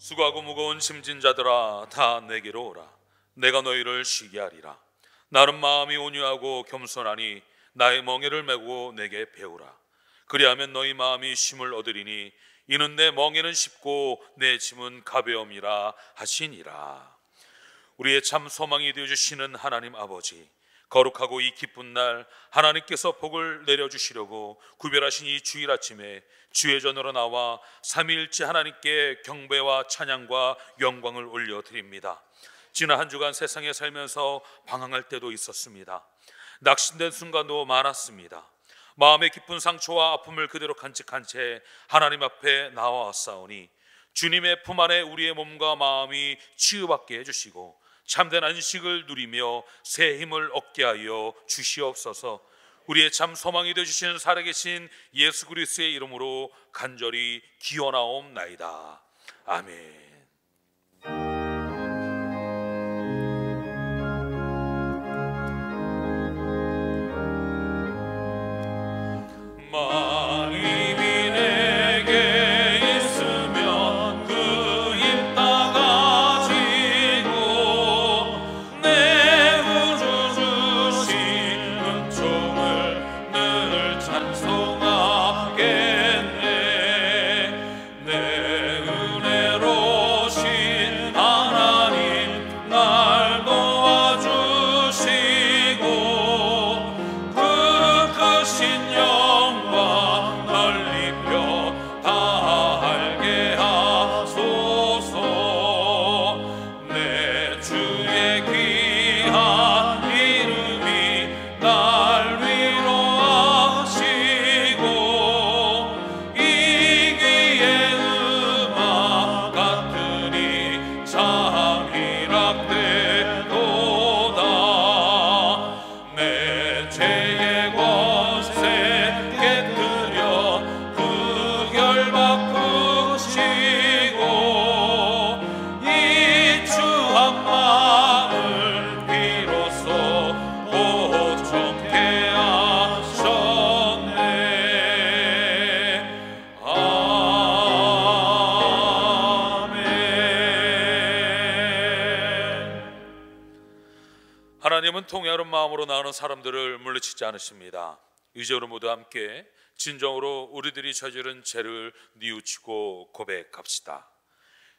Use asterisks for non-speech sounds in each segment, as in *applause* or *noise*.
수고하고 무거운 짐진 자들아 다 내게로 오라. 내가 너희를 쉬게 하리라. 나는 마음이 온유하고 겸손하니 나의 멍에를 메고 내게 배우라. 그리하면 너희 마음이 쉼을 얻으리니 이는 내 멍에는 쉽고 내 짐은 가벼움이라 하시니라. 우리의 참 소망이 되어 주시는 하나님 아버지 거룩하고 이 기쁜 날 하나님께서 복을 내려 주시려고 구별하신 이 주일 아침에 주의 전으로 나와 삼일째 하나님께 경배와 찬양과 영광을 올려 드립니다. 지난 한 주간 세상에 살면서 방황할 때도 있었습니다. 낙심된 순간도 많았습니다. 마음의 깊은 상처와 아픔을 그대로 간직한 채 하나님 앞에 나와왔사오니 주님의 품 안에 우리의 몸과 마음이 치유받게 해주시고 참된 안식을 누리며 새 힘을 얻게 하여 주시옵소서. 우리의 참 소망이 되어 주시는 살아계신 예수 그리스도의 이름으로 간절히 기원하옵나이다. 아멘. 통회하는 마음으로 나오는 사람들을 물리치지 않으십니다. 이제로 모두 함께 진정으로 우리들이 저지른 죄를 뉘우치고 고백합시다.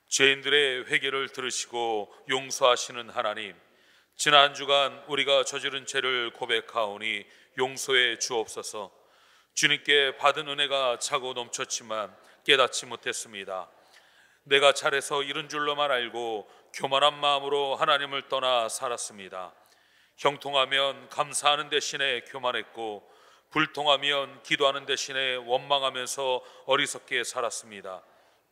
죄인들의 회개를 들으시고 용서하시는 하나님, 지난 주간 우리가 저지른 죄를 고백하오니 용서해 주옵소서. 주님께 받은 은혜가 차고 넘쳤지만 깨닫지 못했습니다. 내가 잘해서 이런 줄로만 알고 교만한 마음으로 하나님을 떠나 살았습니다. 형통하면 감사하는 대신에 교만했고 불통하면 기도하는 대신에 원망하면서 어리석게 살았습니다.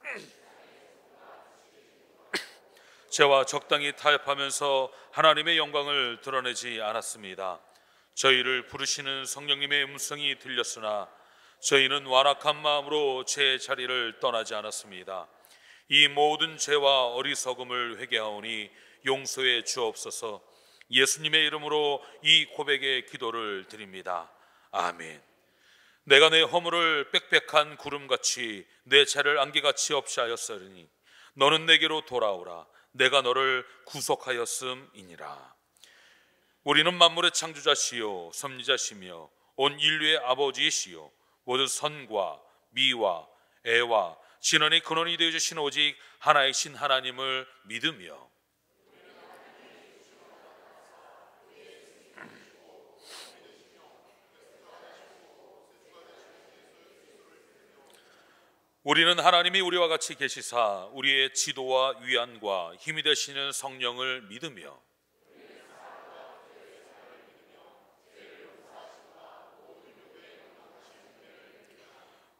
*clears throat* 죄와 적당히 타협하면서 하나님의 영광을 드러내지 않았습니다. 저희를 부르시는 성령님의 음성이 들렸으나 저희는 완악한 마음으로 제 자리를 떠나지 않았습니다. 이 모든 죄와 어리석음을 회개하오니 용서해 주옵소서. 예수님의 이름으로 이 고백의 기도를 드립니다. 아멘. 내가 내 허물을 빽빽한 구름같이 내 죄를 안개같이 없이 하였으니 너는 내게로 돌아오라. 내가 너를 구속하였음이니라. 우리는 만물의 창조자시요 섭리자시며 온 인류의 아버지이시요 모든 선과 미와 애와 진언의 근원이 되어 주신 오직 하나의 신 하나님을 믿으며 우리는 하나님이 우리와 같이 계시사 우리의 지도와 위안과 힘이 되시는 성령을 믿으며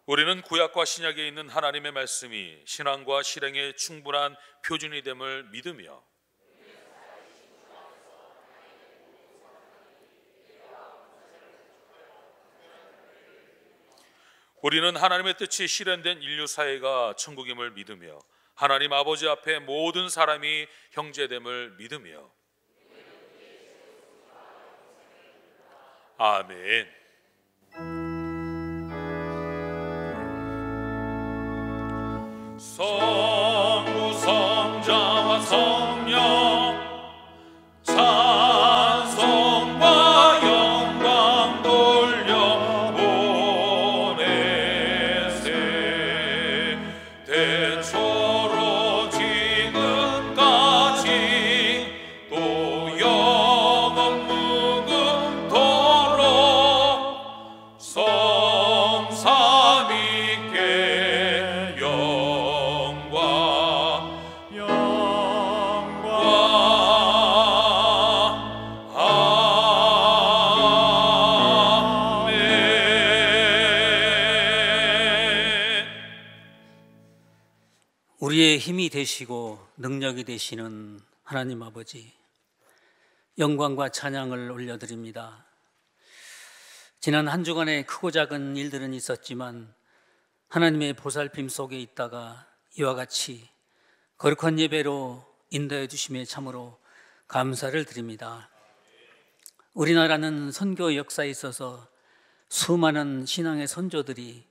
우리는 구약과 신약에 있는 하나님의 말씀이 신앙과 실행의 충분한 표준이 됨을 믿으며 우리는 하나님의 뜻이 실현된 인류 사회가 천국임을 믿으며 하나님 아버지 앞에 모든 사람이 형제됨을 믿으며 아멘. 성 되시고 능력이 되시는 하나님 아버지, 영광과 찬양을 올려드립니다. 지난 한 주간에 크고 작은 일들은 있었지만 하나님의 보살핌 속에 있다가 이와 같이 거룩한 예배로 인도해 주심에 참으로 감사를 드립니다. 우리나라는 선교 역사에 있어서 수많은 신앙의 선조들이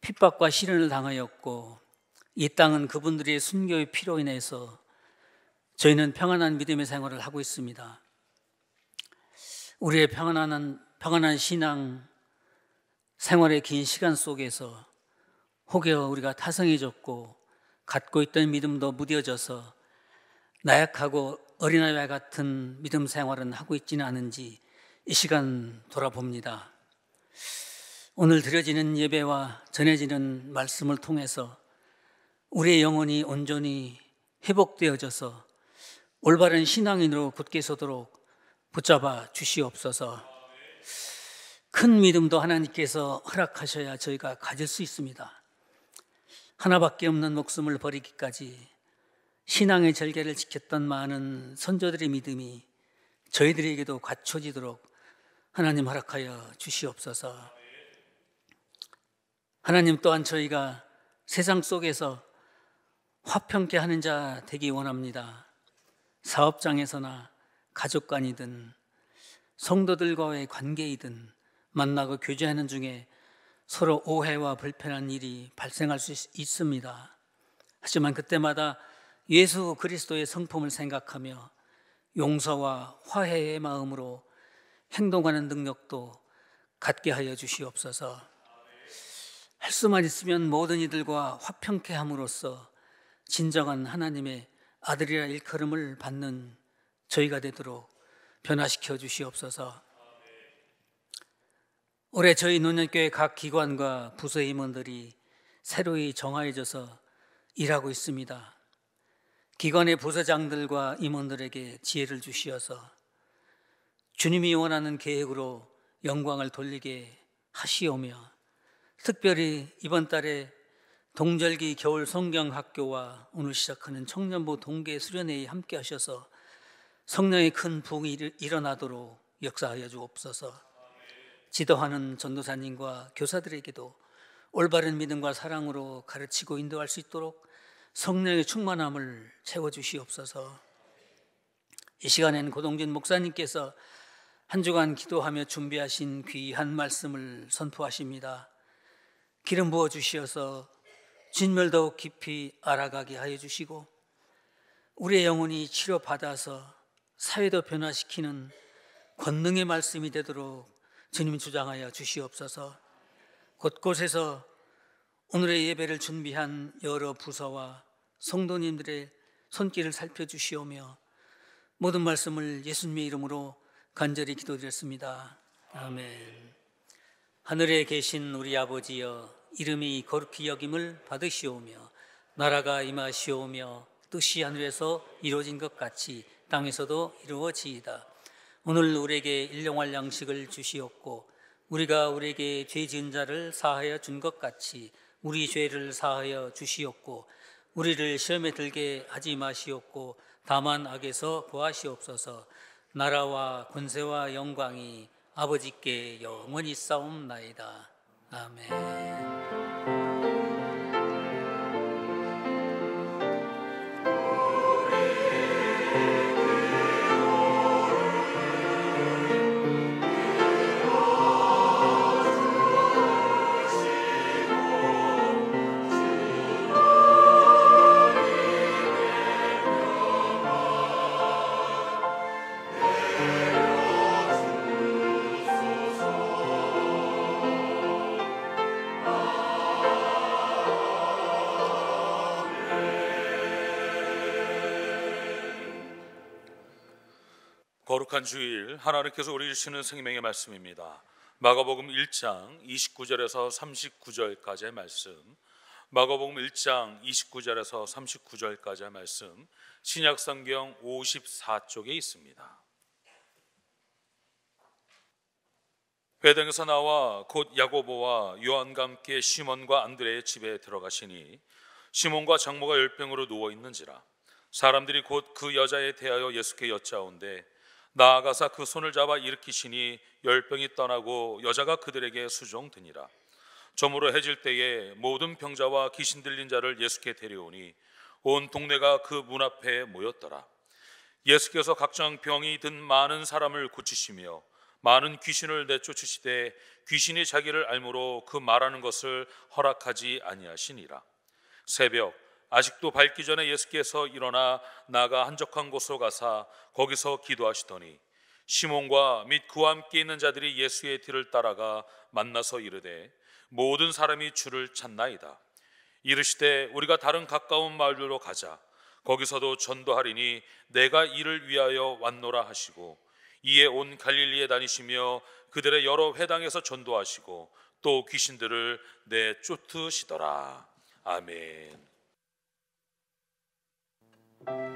핍박과 시련을 당하였고 이 땅은 그분들의 순교의 피로 인해서 저희는 평안한 믿음의 생활을 하고 있습니다. 우리의 평안한 평안한 신앙 생활의 긴 시간 속에서 혹여 우리가 타성해졌고 갖고 있던 믿음도 무뎌져서 나약하고 어린아이와 같은 믿음 생활은 하고 있지는 않은지 이 시간 돌아봅니다. 오늘 드려지는 예배와 전해지는 말씀을 통해서 우리의 영혼이 온전히 회복되어져서 올바른 신앙인으로 굳게 서도록 붙잡아 주시옵소서. 큰 믿음도 하나님께서 허락하셔야 저희가 가질 수 있습니다. 하나밖에 없는 목숨을 버리기까지 신앙의 절개를 지켰던 많은 선조들의 믿음이 저희들에게도 갖춰지도록 하나님 허락하여 주시옵소서. 하나님 또한 저희가 세상 속에서 화평케 하는 자 되기 원합니다. 사업장에서나 가족 간이든 성도들과의 관계이든 만나고 교제하는 중에 서로 오해와 불편한 일이 발생할 수 있습니다. 하지만 그때마다 예수 그리스도의 성품을 생각하며 용서와 화해의 마음으로 행동하는 능력도 갖게 하여 주시옵소서. 할 수만 있으면 모든 이들과 화평케 함으로써 진정한 하나님의 아들이라 일컬음을 받는 저희가 되도록 변화시켜 주시옵소서. 올해 저희 노년교회 각 기관과 부서 임원들이 새로이 정화해져서 일하고 있습니다. 기관의 부서장들과 임원들에게 지혜를 주시어서 주님이 원하는 계획으로 영광을 돌리게 하시오며 특별히 이번 달에 동절기 겨울 성경학교와 오늘 시작하는 청년부 동계 수련회에 함께 하셔서 성령의 큰 부흥이 일어나도록 역사하여 주옵소서 지도하는 전도사님과 교사들에게도 올바른 믿음과 사랑으로 가르치고 인도할 수 있도록 성령의 충만함을 채워 주시옵소서 이 시간엔 고동진 목사님께서 한 주간 기도하며 준비하신 귀한 말씀을 선포하십니다. 기름 부어 주시어서 진멸 더욱 깊이 알아가게 하여 주시고 우리의 영혼이 치료받아서 사회도 변화시키는 권능의 말씀이 되도록 주님 주장하여 주시옵소서 곳곳에서 오늘의 예배를 준비한 여러 부서와 성도님들의 손길을 살펴주시오며 모든 말씀을 예수님의 이름으로 간절히 기도드렸습니다. 아멘. 하늘에 계신 우리 아버지여 이름이 거룩히 여김을 받으시오며 나라가 임하시오며 뜻이 하늘에서 이루어진 것 같이 땅에서도 이루어지이다. 오늘 우리에게 일용할 양식을 주시옵고 우리가 우리에게 죄 지은 자를 사하여 준 것 같이 우리 죄를 사하여 주시옵고 우리를 시험에 들게 하지 마시옵고 다만 악에서 구하시옵소서 나라와 권세와 영광이 아버지께 영원히 싸움나이다. 아멘. 거룩한 주일 하나님께서 우리 주시는 생명의 말씀입니다. 마가복음 1장 29절에서 39절까지의 말씀. 마가복음 1장 29절에서 39절까지의 말씀. 신약 성경 54쪽에 있습니다. 회당에서 나와 곧 야고보와 요한과 함께 시몬과 안드레의 집에 들어가시니 시몬과 장모가 열병으로 누워 있는지라 사람들이 곧 그 여자에 대하여 예수께 여짜온데 나아가사 그 손을 잡아 일으키시니 열병이 떠나고 여자가 그들에게 수종드니라. 저물어 해질 때에 모든 병자와 귀신 들린 자를 예수께 데려오니 온 동네가 그 문 앞에 모였더라. 예수께서 각종 병이 든 많은 사람을 고치시며 많은 귀신을 내쫓으시되 귀신이 자기를 알므로 그 말하는 것을 허락하지 아니하시니라. 새벽 아직도 밝기 전에 예수께서 일어나 나가 한적한 곳으로 가사 거기서 기도하시더니 시몬과 및 그와 함께 있는 자들이 예수의 뒤를 따라가 만나서 이르되 모든 사람이 주를 찾나이다. 이르시되 우리가 다른 가까운 마을로 가자. 거기서도 전도하리니 내가 이를 위하여 왔노라 하시고 이에 온 갈릴리에 다니시며 그들의 여러 회당에서 전도하시고 또 귀신들을 내쫓으시더라. 아멘. thank you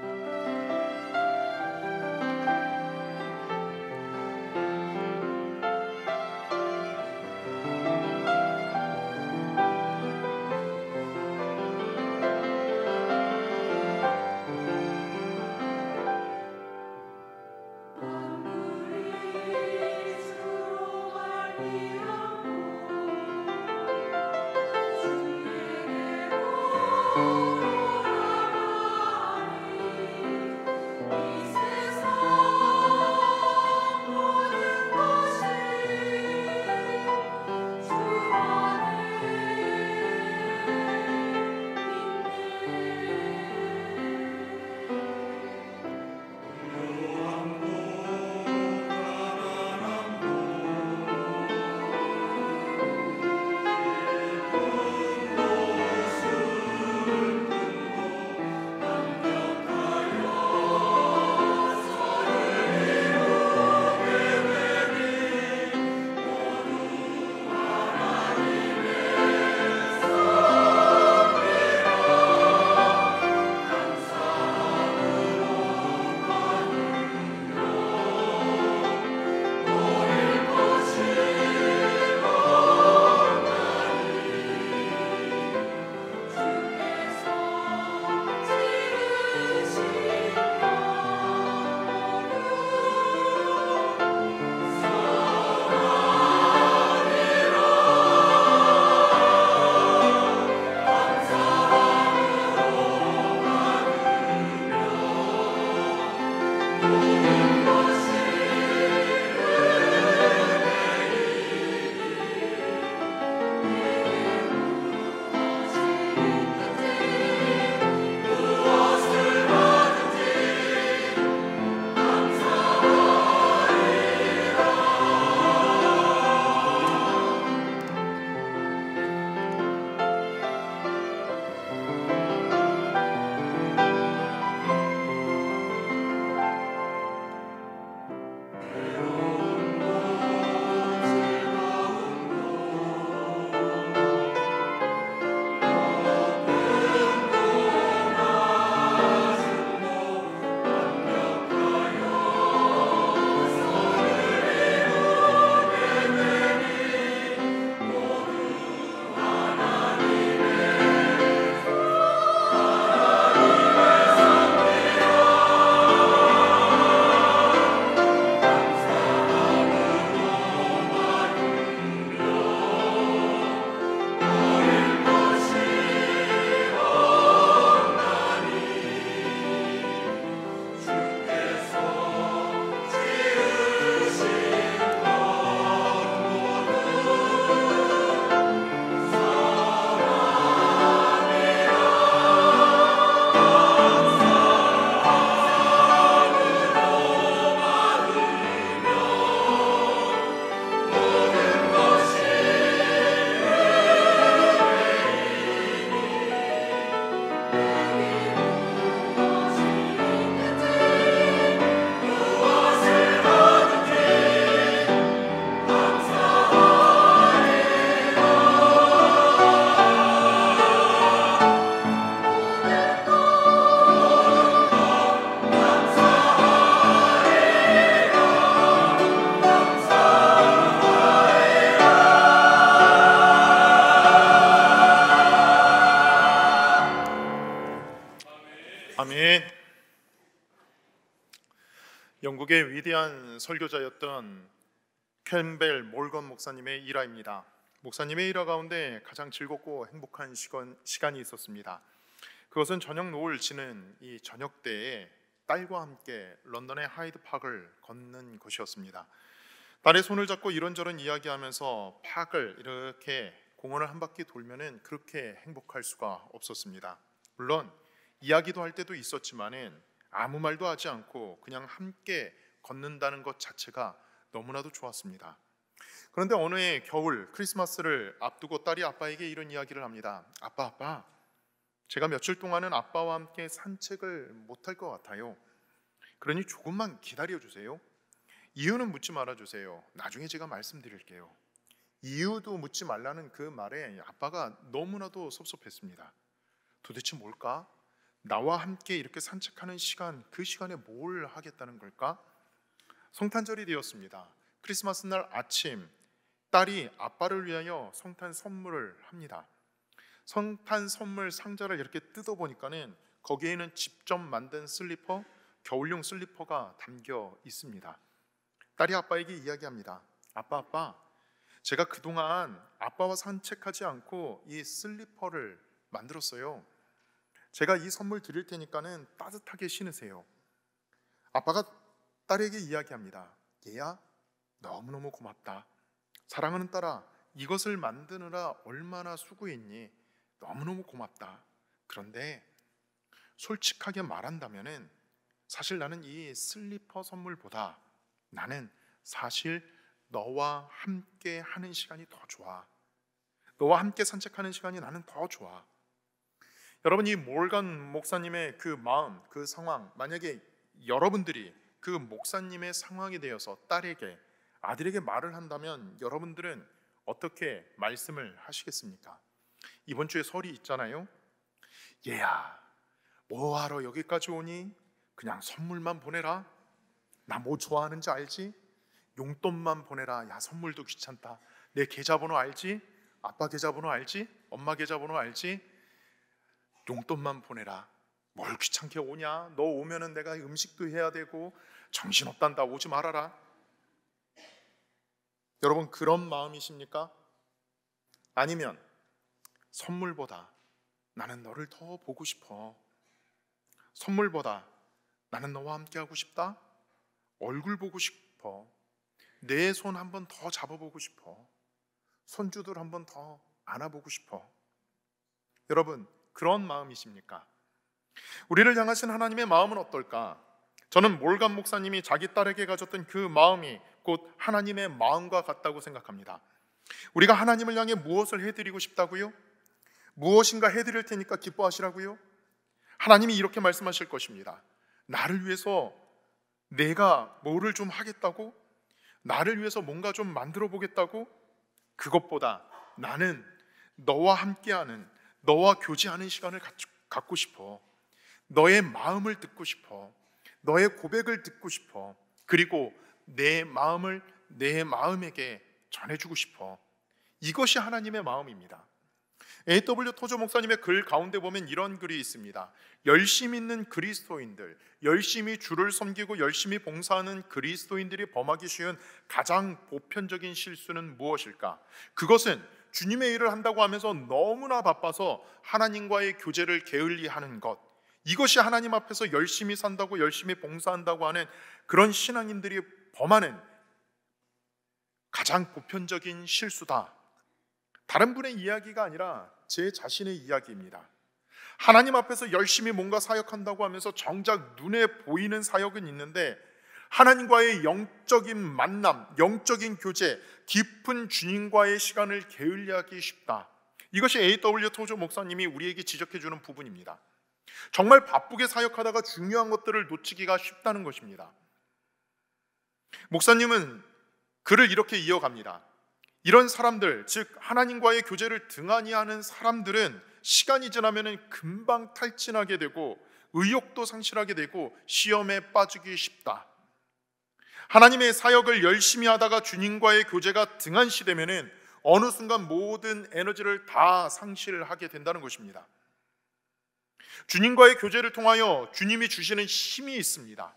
미국의 위대한 설교자였던 캠벨 모건 목사님의 일화입니다. 목사님의 일화 가운데 가장 즐겁고 행복한 시간, 시간이 있었습니다. 그것은 저녁 노을 지는 이 저녁 때에 딸과 함께 런던의 하이드 파크를 걷는 것이었습니다. 딸의 손을 잡고 이런저런 이야기하면서 파크를 이렇게 공원을 한 바퀴 돌면은 그렇게 행복할 수가 없었습니다. 물론 이야기도 할 때도 있었지만은 아무 말도 하지 않고 그냥 함께 걷는다는 것 자체가 너무나도 좋았습니다. 그런데 어느 해 겨울 크리스마스를 앞두고 딸이 아빠에게 이런 이야기를 합니다. 아빠, 아빠, 제가 며칠 동안은 아빠와 함께 산책을 못할 것 같아요. 그러니 조금만 기다려 주세요. 이유는 묻지 말아 주세요. 나중에 제가 말씀드릴게요. 이유도 묻지 말라는 그 말에 아빠가 너무나도 섭섭했습니다. 도대체 뭘까? 나와 함께 이렇게 산책하는 시간, 그 시간에 뭘 하겠다는 걸까? 성탄절이 되었습니다. 크리스마스 날 아침, 딸이 아빠를 위하여 성탄 선물을 합니다. 성탄 선물 상자를 이렇게 뜯어보니까는 거기에는 직접 만든 슬리퍼, 겨울용 슬리퍼가 담겨 있습니다. 딸이 아빠에게 이야기합니다. 아빠, 아빠, 제가 그동안 아빠와 산책하지 않고 이 슬리퍼를 만들었어요. 제가 이 선물 드릴 테니까는 따뜻하게 신으세요. 아빠가 딸에게 이야기합니다. 얘야, 너무너무 고맙다. 사랑하는 딸아, 이것을 만드느라 얼마나 수고했니? 너무너무 고맙다. 그런데 솔직하게 말한다면은 사실 나는 이 슬리퍼 선물보다 나는 사실 너와 함께 하는 시간이 더 좋아. 너와 함께 산책하는 시간이 나는 더 좋아. 여러분 이 몰간 목사님의 그 마음, 그 상황, 만약에 여러분들이 그 목사님의 상황이 되어서 딸에게 아들에게 말을 한다면 여러분들은 어떻게 말씀을 하시겠습니까? 이번 주에 설이 있잖아요. 얘야, 뭐하러 여기까지 오니? 그냥 선물만 보내라. 나 뭐 좋아하는지 알지? 용돈만 보내라. 야, 선물도 귀찮다. 내 계좌번호 알지? 아빠 계좌번호 알지? 엄마 계좌번호 알지? 용돈만 보내라. 뭘 귀찮게 오냐? 너 오면은 내가 음식도 해야 되고 정신없단다. 오지 말아라. 여러분 그런 마음이십니까? 아니면 선물보다 나는 너를 더 보고 싶어. 선물보다 나는 너와 함께 하고 싶다. 얼굴 보고 싶어. 내 손 한 번 더 잡아보고 싶어. 손주들 한 번 더 안아보고 싶어. 여러분, 그런 마음이십니까? 우리를 향하신 하나님의 마음은 어떨까? 저는 몰간 목사님이 자기 딸에게 가졌던 그 마음이 곧 하나님의 마음과 같다고 생각합니다. 우리가 하나님을 향해 무엇을 해드리고 싶다고요? 무엇인가 해드릴 테니까 기뻐하시라고요? 하나님이 이렇게 말씀하실 것입니다. 나를 위해서 내가 뭐를 좀 하겠다고? 나를 위해서 뭔가 좀 만들어 보겠다고? 그것보다 나는 너와 함께하는 너와 교제하는 시간을 갖고 싶어. 너의 마음을 듣고 싶어. 너의 고백을 듣고 싶어. 그리고 내 마음을 내 마음에게 전해주고 싶어. 이것이 하나님의 마음입니다. A.W. 토조 목사님의 글 가운데 보면 이런 글이 있습니다. 열심 있는 그리스도인들, 열심히 주를 섬기고 열심히 봉사하는 그리스도인들이 범하기 쉬운 가장 보편적인 실수는 무엇일까? 그것은 주님의 일을 한다고 하면서 너무나 바빠서 하나님과의 교제를 게을리 하는 것. 이것이 하나님 앞에서 열심히 산다고 열심히 봉사한다고 하는 그런 신앙인들이 범하는 가장 보편적인 실수다. 다른 분의 이야기가 아니라 제 자신의 이야기입니다. 하나님 앞에서 열심히 뭔가 사역한다고 하면서 정작 눈에 보이는 사역은 있는데 하나님과의 영적인 만남, 영적인 교제, 깊은 주님과의 시간을 게을리하기 쉽다. 이것이 A.W. 토조 목사님이 우리에게 지적해 주는 부분입니다. 정말 바쁘게 사역하다가 중요한 것들을 놓치기가 쉽다는 것입니다. 목사님은 글을 이렇게 이어갑니다. 이런 사람들, 즉 하나님과의 교제를 등한히 하는 사람들은 시간이 지나면 금방 탈진하게 되고 의욕도 상실하게 되고 시험에 빠지기 쉽다. 하나님의 사역을 열심히 하다가 주님과의 교제가 등한시되면은 어느 순간 모든 에너지를 다 상실하게 된다는 것입니다. 주님과의 교제를 통하여 주님이 주시는 힘이 있습니다.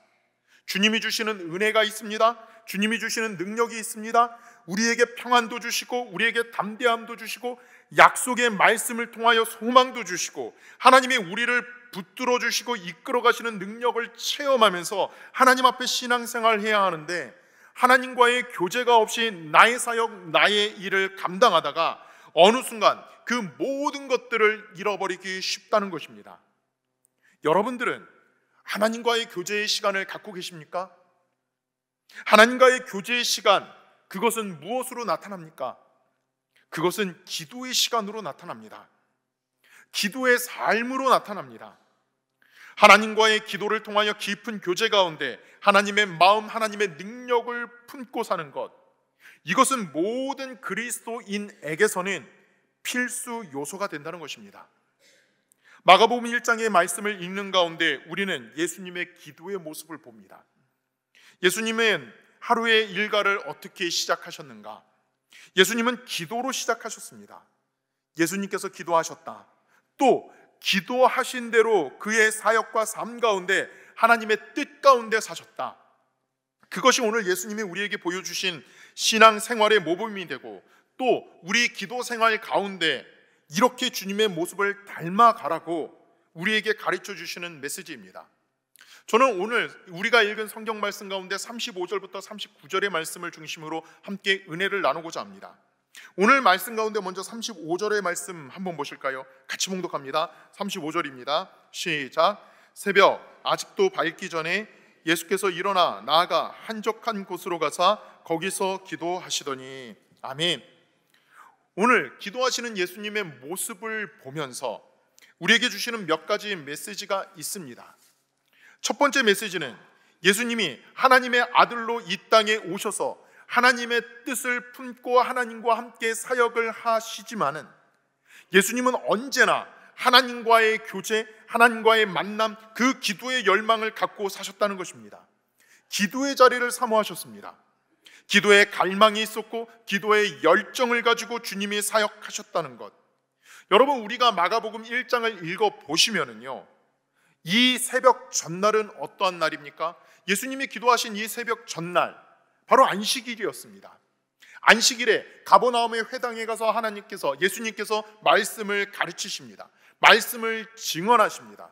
주님이 주시는 은혜가 있습니다. 주님이 주시는 능력이 있습니다. 우리에게 평안도 주시고 우리에게 담대함도 주시고 약속의 말씀을 통하여 소망도 주시고 하나님이 우리를 붙들어 주시고 이끌어 가시는 능력을 체험하면서 하나님 앞에 신앙생활 해야 하는데 하나님과의 교제가 없이 나의 사역, 나의 일을 감당하다가 어느 순간 그 모든 것들을 잃어버리기 쉽다는 것입니다. 여러분들은 하나님과의 교제의 시간을 갖고 계십니까? 하나님과의 교제의 시간, 그것은 무엇으로 나타납니까? 그것은 기도의 시간으로 나타납니다. 기도의 삶으로 나타납니다. 하나님과의 기도를 통하여 깊은 교제 가운데 하나님의 마음, 하나님의 능력을 품고 사는 것. 이것은 모든 그리스도인에게서는 필수 요소가 된다는 것입니다. 마가복음 1장의 말씀을 읽는 가운데 우리는 예수님의 기도의 모습을 봅니다. 예수님은 하루의 일과를 어떻게 시작하셨는가? 예수님은 기도로 시작하셨습니다. 예수님께서 기도하셨다. 또 기도하신 대로 그의 사역과 삶 가운데 하나님의 뜻 가운데 사셨다. 그것이 오늘 예수님이 우리에게 보여주신 신앙 생활의 모범이 되고 또 우리 기도 생활 가운데 이렇게 주님의 모습을 닮아가라고 우리에게 가르쳐 주시는 메시지입니다. 저는 오늘 우리가 읽은 성경 말씀 가운데 35절부터 39절의 말씀을 중심으로 함께 은혜를 나누고자 합니다. 오늘 말씀 가운데 먼저 35절의 말씀 한번 보실까요? 같이 봉독합니다. 35절입니다. 시작. 새벽 아직도 밝기 전에 예수께서 일어나 나아가 한적한 곳으로 가사 거기서 기도하시더니 아멘. 오늘 기도하시는 예수님의 모습을 보면서 우리에게 주시는 몇 가지 메시지가 있습니다. 첫 번째 메시지는 예수님이 하나님의 아들로 이 땅에 오셔서 하나님의 뜻을 품고 하나님과 함께 사역을 하시지만은 예수님은 언제나 하나님과의 교제, 하나님과의 만남, 그 기도의 열망을 갖고 사셨다는 것입니다. 기도의 자리를 사모하셨습니다. 기도에 갈망이 있었고 기도의 열정을 가지고 주님이 사역하셨다는 것. 여러분 우리가 마가복음 1장을 읽어 보시면은요. 이 새벽 전날은 어떠한 날입니까? 예수님이 기도하신 이 새벽 전날 바로 안식일이었습니다. 안식일에 가버나움의 회당에 가서 하나님께서 예수님께서 말씀을 가르치십니다. 말씀을 증언하십니다.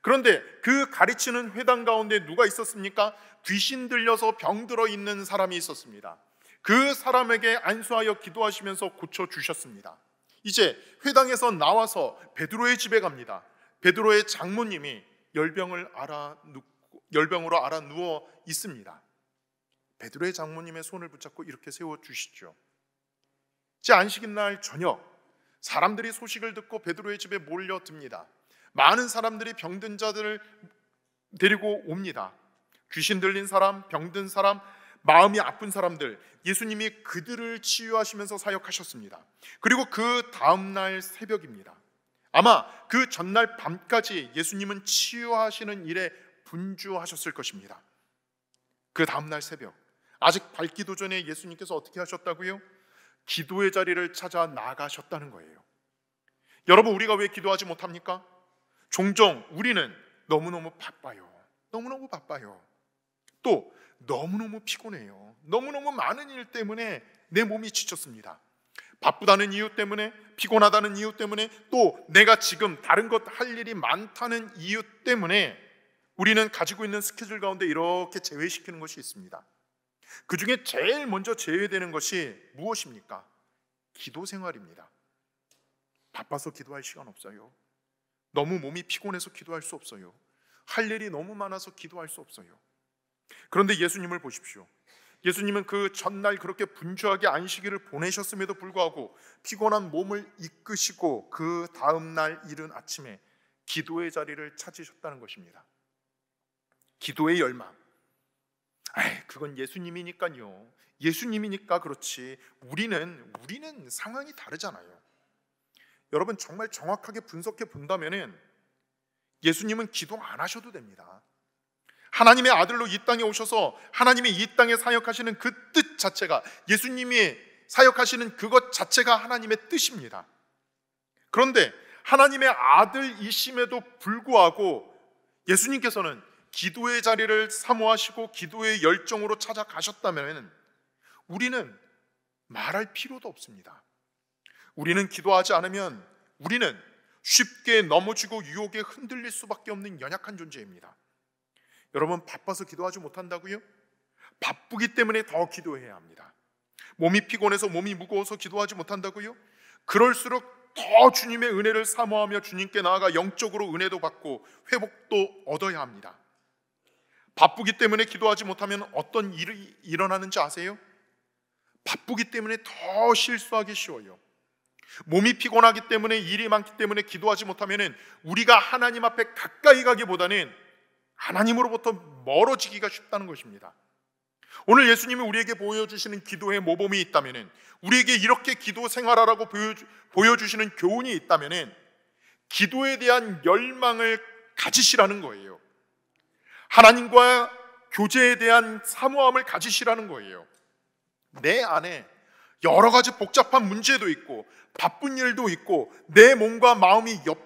그런데 그 가르치는 회당 가운데 누가 있었습니까? 귀신 들려서 병들어 있는 사람이 있었습니다. 그 사람에게 안수하여 기도하시면서 고쳐 주셨습니다. 이제 회당에서 나와서 베드로의 집에 갑니다. 베드로의 장모님이 열병을 알아 열병으로 알아 누워 있습니다. 베드로의 장모님의 손을 붙잡고 이렇게 세워 주시죠. 제 안식일 날 저녁 사람들이 소식을 듣고 베드로의 집에 몰려듭니다. 많은 사람들이 병든 자들을 데리고 옵니다. 귀신 들린 사람, 병든 사람, 마음이 아픈 사람들, 예수님이 그들을 치유하시면서 사역하셨습니다. 그리고 그 다음날 새벽입니다. 아마 그 전날 밤까지 예수님은 치유하시는 일에 분주하셨을 것입니다. 그 다음날 새벽, 아직 밝기도 전에 예수님께서 어떻게 하셨다고요? 기도의 자리를 찾아 나가셨다는 거예요. 여러분, 우리가 왜 기도하지 못합니까? 종종 우리는 너무너무 바빠요. 너무너무 바빠요. 또 너무너무 피곤해요. 너무너무 많은 일 때문에 내 몸이 지쳤습니다. 바쁘다는 이유 때문에, 피곤하다는 이유 때문에, 또 내가 지금 다른 것 할 일이 많다는 이유 때문에 우리는 가지고 있는 스케줄 가운데 이렇게 제외시키는 것이 있습니다. 그 중에 제일 먼저 제외되는 것이 무엇입니까? 기도 생활입니다. 바빠서 기도할 시간 없어요. 너무 몸이 피곤해서 기도할 수 없어요. 할 일이 너무 많아서 기도할 수 없어요. 그런데 예수님을 보십시오. 예수님은 그 전날 그렇게 분주하게 안식일을 보내셨음에도 불구하고 피곤한 몸을 이끄시고 그 다음 날 이른 아침에 기도의 자리를 찾으셨다는 것입니다. 기도의 열망. 아, 그건 예수님이니까요. 예수님이니까 그렇지. 우리는 우리는 상황이 다르잖아요. 여러분 정말 정확하게 분석해 본다면은 예수님은 기도 안 하셔도 됩니다. 하나님의 아들로 이 땅에 오셔서 하나님이 이 땅에 사역하시는 그 뜻 자체가 예수님이 사역하시는 그것 자체가 하나님의 뜻입니다. 그런데 하나님의 아들이심에도 불구하고 예수님께서는 기도의 자리를 사모하시고 기도의 열정으로 찾아가셨다면 우리는 말할 필요도 없습니다. 우리는 기도하지 않으면 우리는 쉽게 넘어지고 유혹에 흔들릴 수밖에 없는 연약한 존재입니다. 여러분 바빠서 기도하지 못한다고요? 바쁘기 때문에 더 기도해야 합니다. 몸이 피곤해서 몸이 무거워서 기도하지 못한다고요? 그럴수록 더 주님의 은혜를 사모하며 주님께 나아가 영적으로 은혜도 받고 회복도 얻어야 합니다. 바쁘기 때문에 기도하지 못하면 어떤 일이 일어나는지 아세요? 바쁘기 때문에 더 실수하기 쉬워요. 몸이 피곤하기 때문에 일이 많기 때문에 기도하지 못하면 우리가 하나님 앞에 가까이 가기보다는 하나님으로부터 멀어지기가 쉽다는 것입니다. 오늘 예수님이 우리에게 보여주시는 기도의 모범이 있다면 우리에게 이렇게 기도 생활하라고 보여주 시는 교훈이 있다면 기도에 대한 열망을 가지시라는 거예요. 하나님과 교제에 대한 사모함을 가지시라는 거예요. 내 안에 여러 가지 복잡한 문제도 있고 바쁜 일도 있고 내 몸과 마음이 여,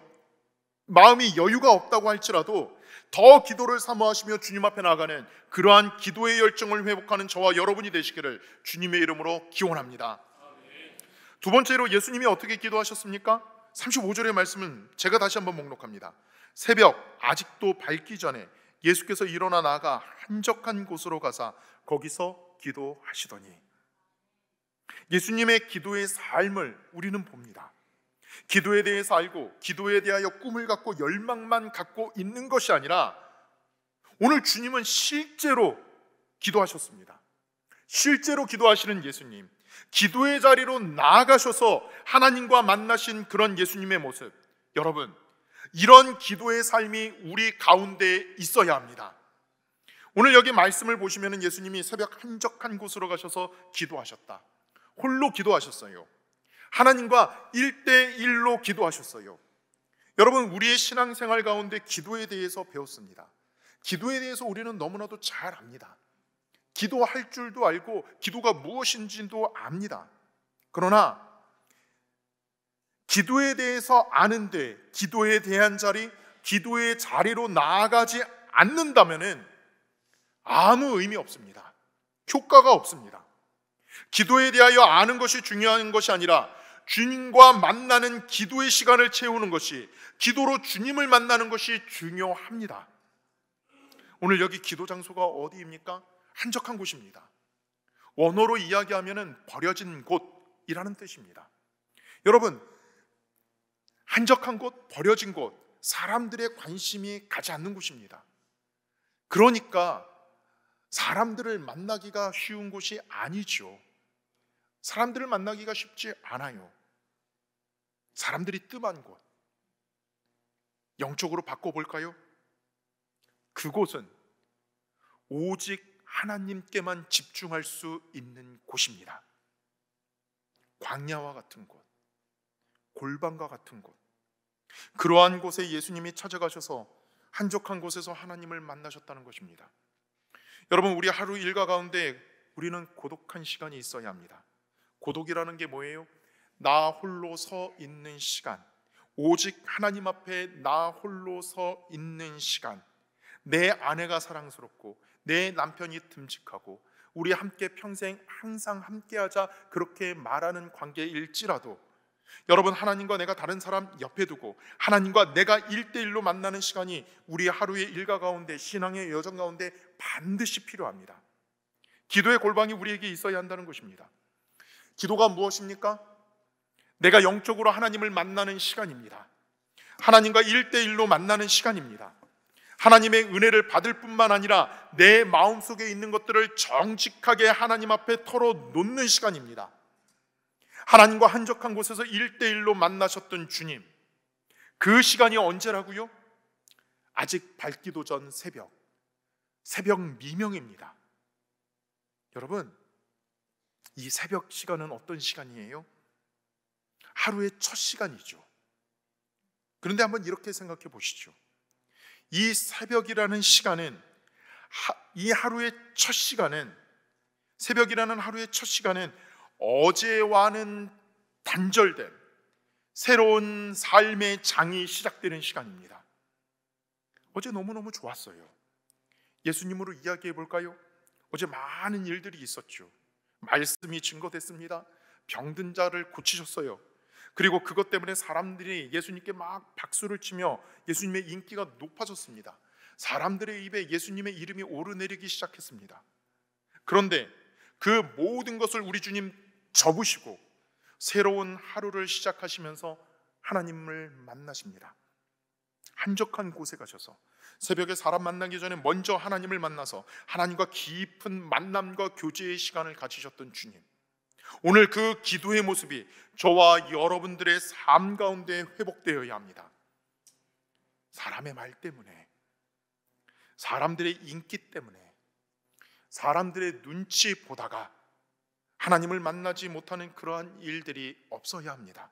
마음이 여유가 없다고 할지라도 더 기도를 사모하시며 주님 앞에 나가는 그러한 기도의 열정을 회복하는 저와 여러분이 되시기를 주님의 이름으로 기원합니다. 두 번째로 예수님이 어떻게 기도하셨습니까? 35절의 말씀은 제가 다시 한번 목록합니다. 새벽 아직도 밝기 전에 예수께서 일어나 나가 한적한 곳으로 가사 거기서 기도하시더니 예수님의 기도의 삶을 우리는 봅니다. 기도에 대해서 알고 기도에 대하여 꿈을 갖고 열망만 갖고 있는 것이 아니라 오늘 주님은 실제로 기도하셨습니다. 실제로 기도하시는 예수님, 기도의 자리로 나아가셔서 하나님과 만나신 그런 예수님의 모습, 여러분, 이런 기도의 삶이 우리 가운데 있어야 합니다. 오늘 여기 말씀을 보시면 예수님이 새벽 한적한 곳으로 가셔서 기도하셨다. 홀로 기도하셨어요. 하나님과 일대일로 기도하셨어요. 여러분, 우리의 신앙생활 가운데 기도에 대해서 배웠습니다. 기도에 대해서 우리는 너무나도 잘 압니다. 기도할 줄도 알고 기도가 무엇인지도 압니다. 그러나 기도에 대해서 아는데 기도에 대한 자리, 기도의 자리로 나아가지 않는다면 아무 의미 없습니다. 효과가 없습니다. 기도에 대하여 아는 것이 중요한 것이 아니라 주님과 만나는 기도의 시간을 채우는 것이 기도로 주님을 만나는 것이 중요합니다. 오늘 여기 기도 장소가 어디입니까? 한적한 곳입니다. 원어로 이야기하면 버려진 곳이라는 뜻입니다. 여러분, 한적한 곳, 버려진 곳, 사람들의 관심이 가지 않는 곳입니다. 그러니까 사람들을 만나기가 쉬운 곳이 아니죠. 사람들을 만나기가 쉽지 않아요. 사람들이 뜸한 곳. 영적으로 바꿔볼까요? 그곳은 오직 하나님께만 집중할 수 있는 곳입니다. 광야와 같은 곳, 골방과 같은 곳. 그러한 곳에 예수님이 찾아가셔서 한적한 곳에서 하나님을 만나셨다는 것입니다. 여러분, 우리 하루 일과 가운데 우리는 고독한 시간이 있어야 합니다. 고독이라는 게 뭐예요? 나 홀로 서 있는 시간. 오직 하나님 앞에 나 홀로 서 있는 시간. 내 아내가 사랑스럽고 내 남편이 듬직하고 우리 함께 평생 항상 함께하자 그렇게 말하는 관계일지라도 여러분 하나님과 내가 다른 사람 옆에 두고 하나님과 내가 일대일로 만나는 시간이 우리 하루의 일과 가운데 신앙의 여정 가운데 반드시 필요합니다. 기도의 골방이 우리에게 있어야 한다는 것입니다. 기도가 무엇입니까? 내가 영적으로 하나님을 만나는 시간입니다. 하나님과 일대일로 만나는 시간입니다. 하나님의 은혜를 받을 뿐만 아니라 내 마음속에 있는 것들을 정직하게 하나님 앞에 털어 놓는 시간입니다. 하나님과 한적한 곳에서 일대일로 만나셨던 주님. 그 시간이 언제라고요? 아직 밝기도 전 새벽. 새벽 미명입니다. 여러분, 이 새벽 시간은 어떤 시간이에요? 하루의 첫 시간이죠. 그런데 한번 이렇게 생각해 보시죠. 이 새벽이라는 시간은 이 하루의 첫 시간은 새벽이라는 하루의 첫 시간은 어제와는 단절된 새로운 삶의 장이 시작되는 시간입니다. 어제 너무너무 좋았어요. 예수님으로 이야기해 볼까요? 어제 많은 일들이 있었죠. 말씀이 증거됐습니다. 병든 자를 고치셨어요. 그리고 그것 때문에 사람들이 예수님께 막 박수를 치며 예수님의 인기가 높아졌습니다. 사람들의 입에 예수님의 이름이 오르내리기 시작했습니다. 그런데 그 모든 것을 우리 주님 접으시고 새로운 하루를 시작하시면서 하나님을 만나십니다. 한적한 곳에 가셔서 새벽에 사람 만나기 전에 먼저 하나님을 만나서 하나님과 깊은 만남과 교제의 시간을 가지셨던 주님. 오늘 그 기도의 모습이 저와 여러분들의 삶 가운데 회복되어야 합니다. 사람의 말 때문에, 사람들의 인기 때문에, 사람들의 눈치 보다가 하나님을 만나지 못하는 그러한 일들이 없어야 합니다.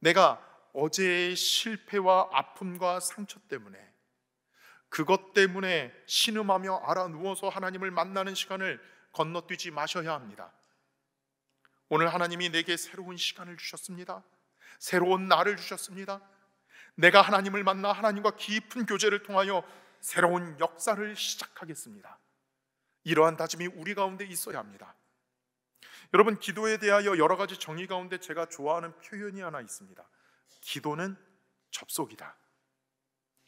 내가 어제의 실패와 아픔과 상처 때문에 그것 때문에 신음하며 알아 누워서 하나님을 만나는 시간을 건너뛰지 마셔야 합니다. 오늘 하나님이 내게 새로운 시간을 주셨습니다. 새로운 날을 주셨습니다. 내가 하나님을 만나 하나님과 깊은 교제를 통하여 새로운 역사를 시작하겠습니다. 이러한 다짐이 우리 가운데 있어야 합니다. 여러분, 기도에 대하여 여러 가지 정의 가운데 제가 좋아하는 표현이 하나 있습니다. 기도는 접속이다.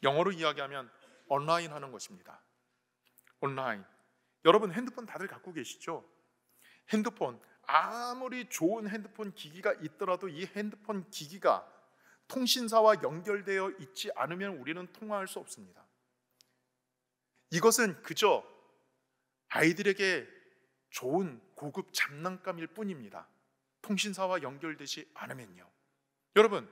영어로 이야기하면 온라인 하는 것입니다. 온라인. 여러분 핸드폰 다들 갖고 계시죠? 핸드폰 아무리 좋은 핸드폰 기기가 있더라도 이 핸드폰 기기가 통신사와 연결되어 있지 않으면 우리는 통화할 수 없습니다. 이것은 그저 아이들에게 좋은 고급 장난감일 뿐입니다. 통신사와 연결되지 않으면요. 여러분,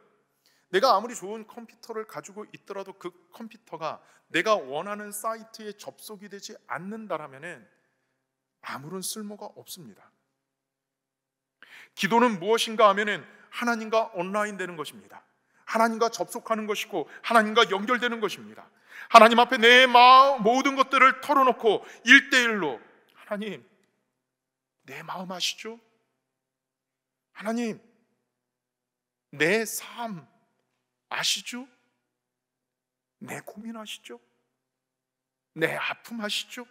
내가 아무리 좋은 컴퓨터를 가지고 있더라도 그 컴퓨터가 내가 원하는 사이트에 접속이 되지 않는다라면은 아무런 쓸모가 없습니다. 기도는 무엇인가 하면은 하나님과 온라인 되는 것입니다. 하나님과 접속하는 것이고 하나님과 연결되는 것입니다. 하나님 앞에 내 마음 모든 것들을 털어놓고 일대일로 하나님 내 마음 아시죠? 하나님 내 삶 아시죠? 내 고민 아시죠? 내 아픔 아시죠?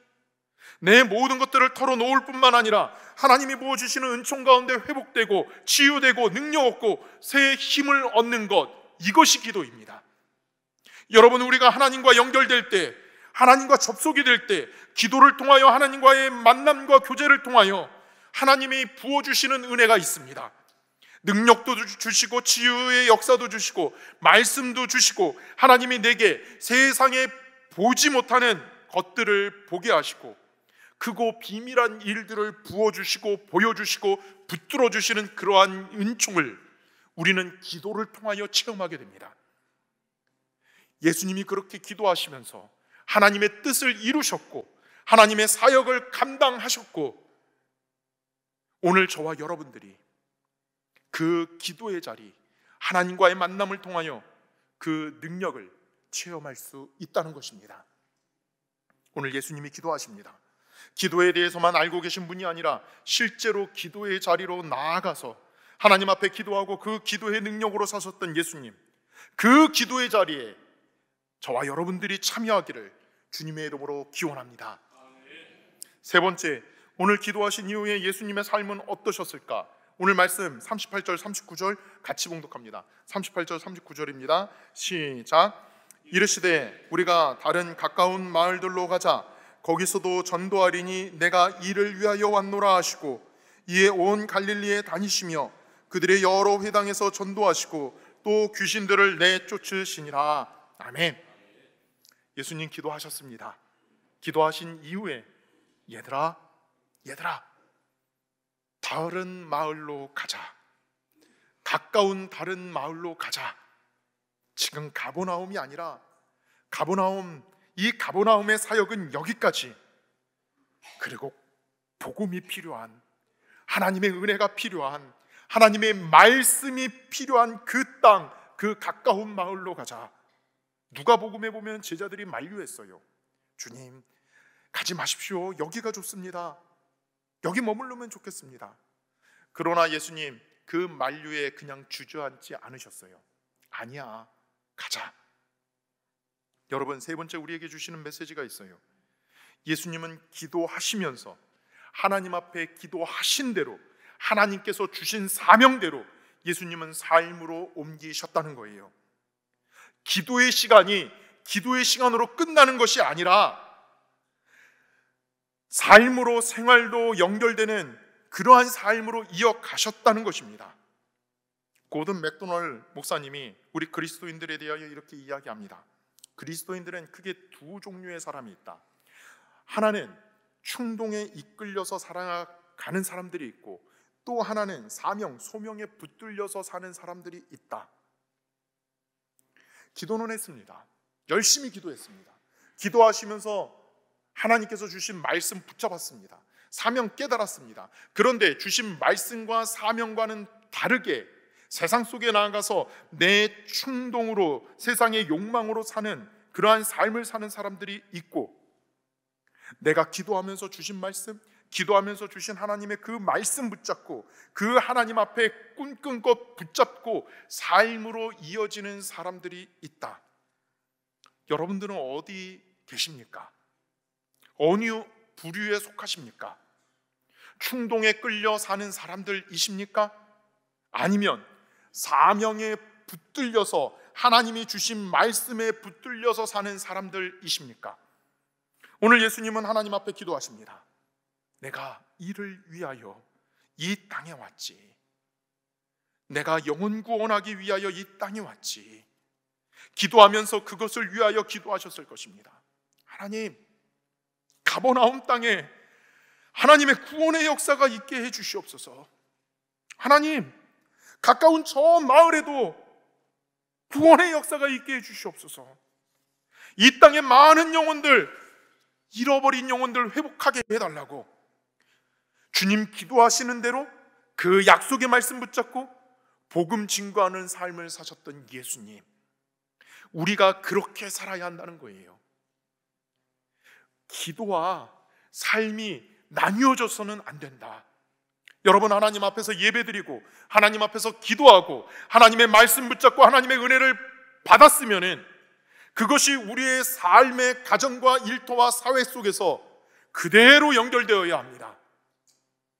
내 모든 것들을 털어놓을 뿐만 아니라 하나님이 부어주시는 은총 가운데 회복되고 치유되고 능력 얻고 새 힘을 얻는 것 이것이 기도입니다. 여러분 우리가 하나님과 연결될 때 하나님과 접속이 될 때 기도를 통하여 하나님과의 만남과 교제를 통하여 하나님이 부어주시는 은혜가 있습니다. 능력도 주시고 치유의 역사도 주시고 말씀도 주시고 하나님이 내게 세상에 보지 못하는 것들을 보게 하시고 크고 비밀한 일들을 부어 주시고 보여 주시고 붙들어 주시는 그러한 은총을 우리는 기도를 통하여 체험하게 됩니다. 예수님이 그렇게 기도하시면서 하나님의 뜻을 이루셨고 하나님의 사역을 감당하셨고 오늘 저와 여러분들이 그 기도의 자리, 하나님과의 만남을 통하여 그 능력을 체험할 수 있다는 것입니다. 오늘 예수님이 기도하십니다. 기도에 대해서만 알고 계신 분이 아니라 실제로 기도의 자리로 나아가서 하나님 앞에 기도하고 그 기도의 능력으로 사셨던 예수님. 그 기도의 자리에 저와 여러분들이 참여하기를 주님의 이름으로 기원합니다. 세 번째, 오늘 기도하신 이후에 예수님의 삶은 어떠셨을까? 오늘 말씀 38절 39절 같이 봉독합니다. 38절 39절입니다. 시작. 이르시되 우리가 다른 가까운 마을들로 가자 거기서도 전도하리니 내가 이를 위하여 왔노라 하시고 이에 온 갈릴리에 다니시며 그들의 여러 회당에서 전도하시고 또 귀신들을 내쫓으시니라. 아멘. 예수님 기도하셨습니다. 기도하신 이후에 얘들아 얘들아 다른 마을로 가자. 가까운 다른 마을로 가자. 지금 가보나움이 아니라 가보나움 이 가보나움의 사역은 여기까지. 그리고 복음이 필요한 하나님의 은혜가 필요한 하나님의 말씀이 필요한 그 땅, 그 가까운 마을로 가자. 누가 복음에 보면 제자들이 만류했어요. 주님, 가지 마십시오. 여기가 좋습니다. 여기 머물르면 좋겠습니다. 그러나 예수님 그 만류에 그냥 주저앉지 않으셨어요. 아니야, 가자. 여러분 세 번째 우리에게 주시는 메시지가 있어요. 예수님은 기도하시면서 하나님 앞에 기도하신 대로 하나님께서 주신 사명대로 예수님은 삶으로 옮기셨다는 거예요. 기도의 시간이 기도의 시간으로 끝나는 것이 아니라 삶으로 생활도 연결되는 그러한 삶으로 이어가셨다는 것입니다. 고든 맥도널 목사님이 우리 그리스도인들에 대하여 이렇게 이야기합니다. 그리스도인들은 크게 두 종류의 사람이 있다. 하나는 충동에 이끌려서 살아가는 사람들이 있고 또 하나는 사명, 소명에 붙들려서 사는 사람들이 있다. 기도는 했습니다. 열심히 기도했습니다. 기도하시면서 하나님께서 주신 말씀 붙잡았습니다. 사명 깨달았습니다. 그런데 주신 말씀과 사명과는 다르게 세상 속에 나아가서 내 충동으로 세상의 욕망으로 사는 그러한 삶을 사는 사람들이 있고 내가 기도하면서 주신 말씀, 기도하면서 주신 하나님의 그 말씀 붙잡고 그 하나님 앞에 끈끈껏 붙잡고 삶으로 이어지는 사람들이 있다. 여러분들은 어디 계십니까? 어느 부류에 속하십니까? 충동에 끌려 사는 사람들이십니까? 아니면 사명에 붙들려서 하나님이 주신 말씀에 붙들려서 사는 사람들이십니까? 오늘 예수님은 하나님 앞에 기도하십니다. 내가 이를 위하여 이 땅에 왔지. 내가 영혼 구원하기 위하여 이 땅에 왔지. 기도하면서 그것을 위하여 기도하셨을 것입니다. 하나님, 가버나움 땅에 하나님의 구원의 역사가 있게 해 주시옵소서. 하나님, 가까운 저 마을에도 구원의 역사가 있게 해 주시옵소서. 이 땅의 많은 영혼들, 잃어버린 영혼들 회복하게 해달라고 주님 기도하시는 대로 그 약속의 말씀 붙잡고 복음 증거하는 삶을 사셨던 예수님. 우리가 그렇게 살아야 한다는 거예요. 기도와 삶이 나뉘어져서는 안 된다. 여러분 하나님 앞에서 예배드리고 하나님 앞에서 기도하고 하나님의 말씀 붙잡고 하나님의 은혜를 받았으면은 그것이 우리의 삶의 가정과 일터와 사회 속에서 그대로 연결되어야 합니다.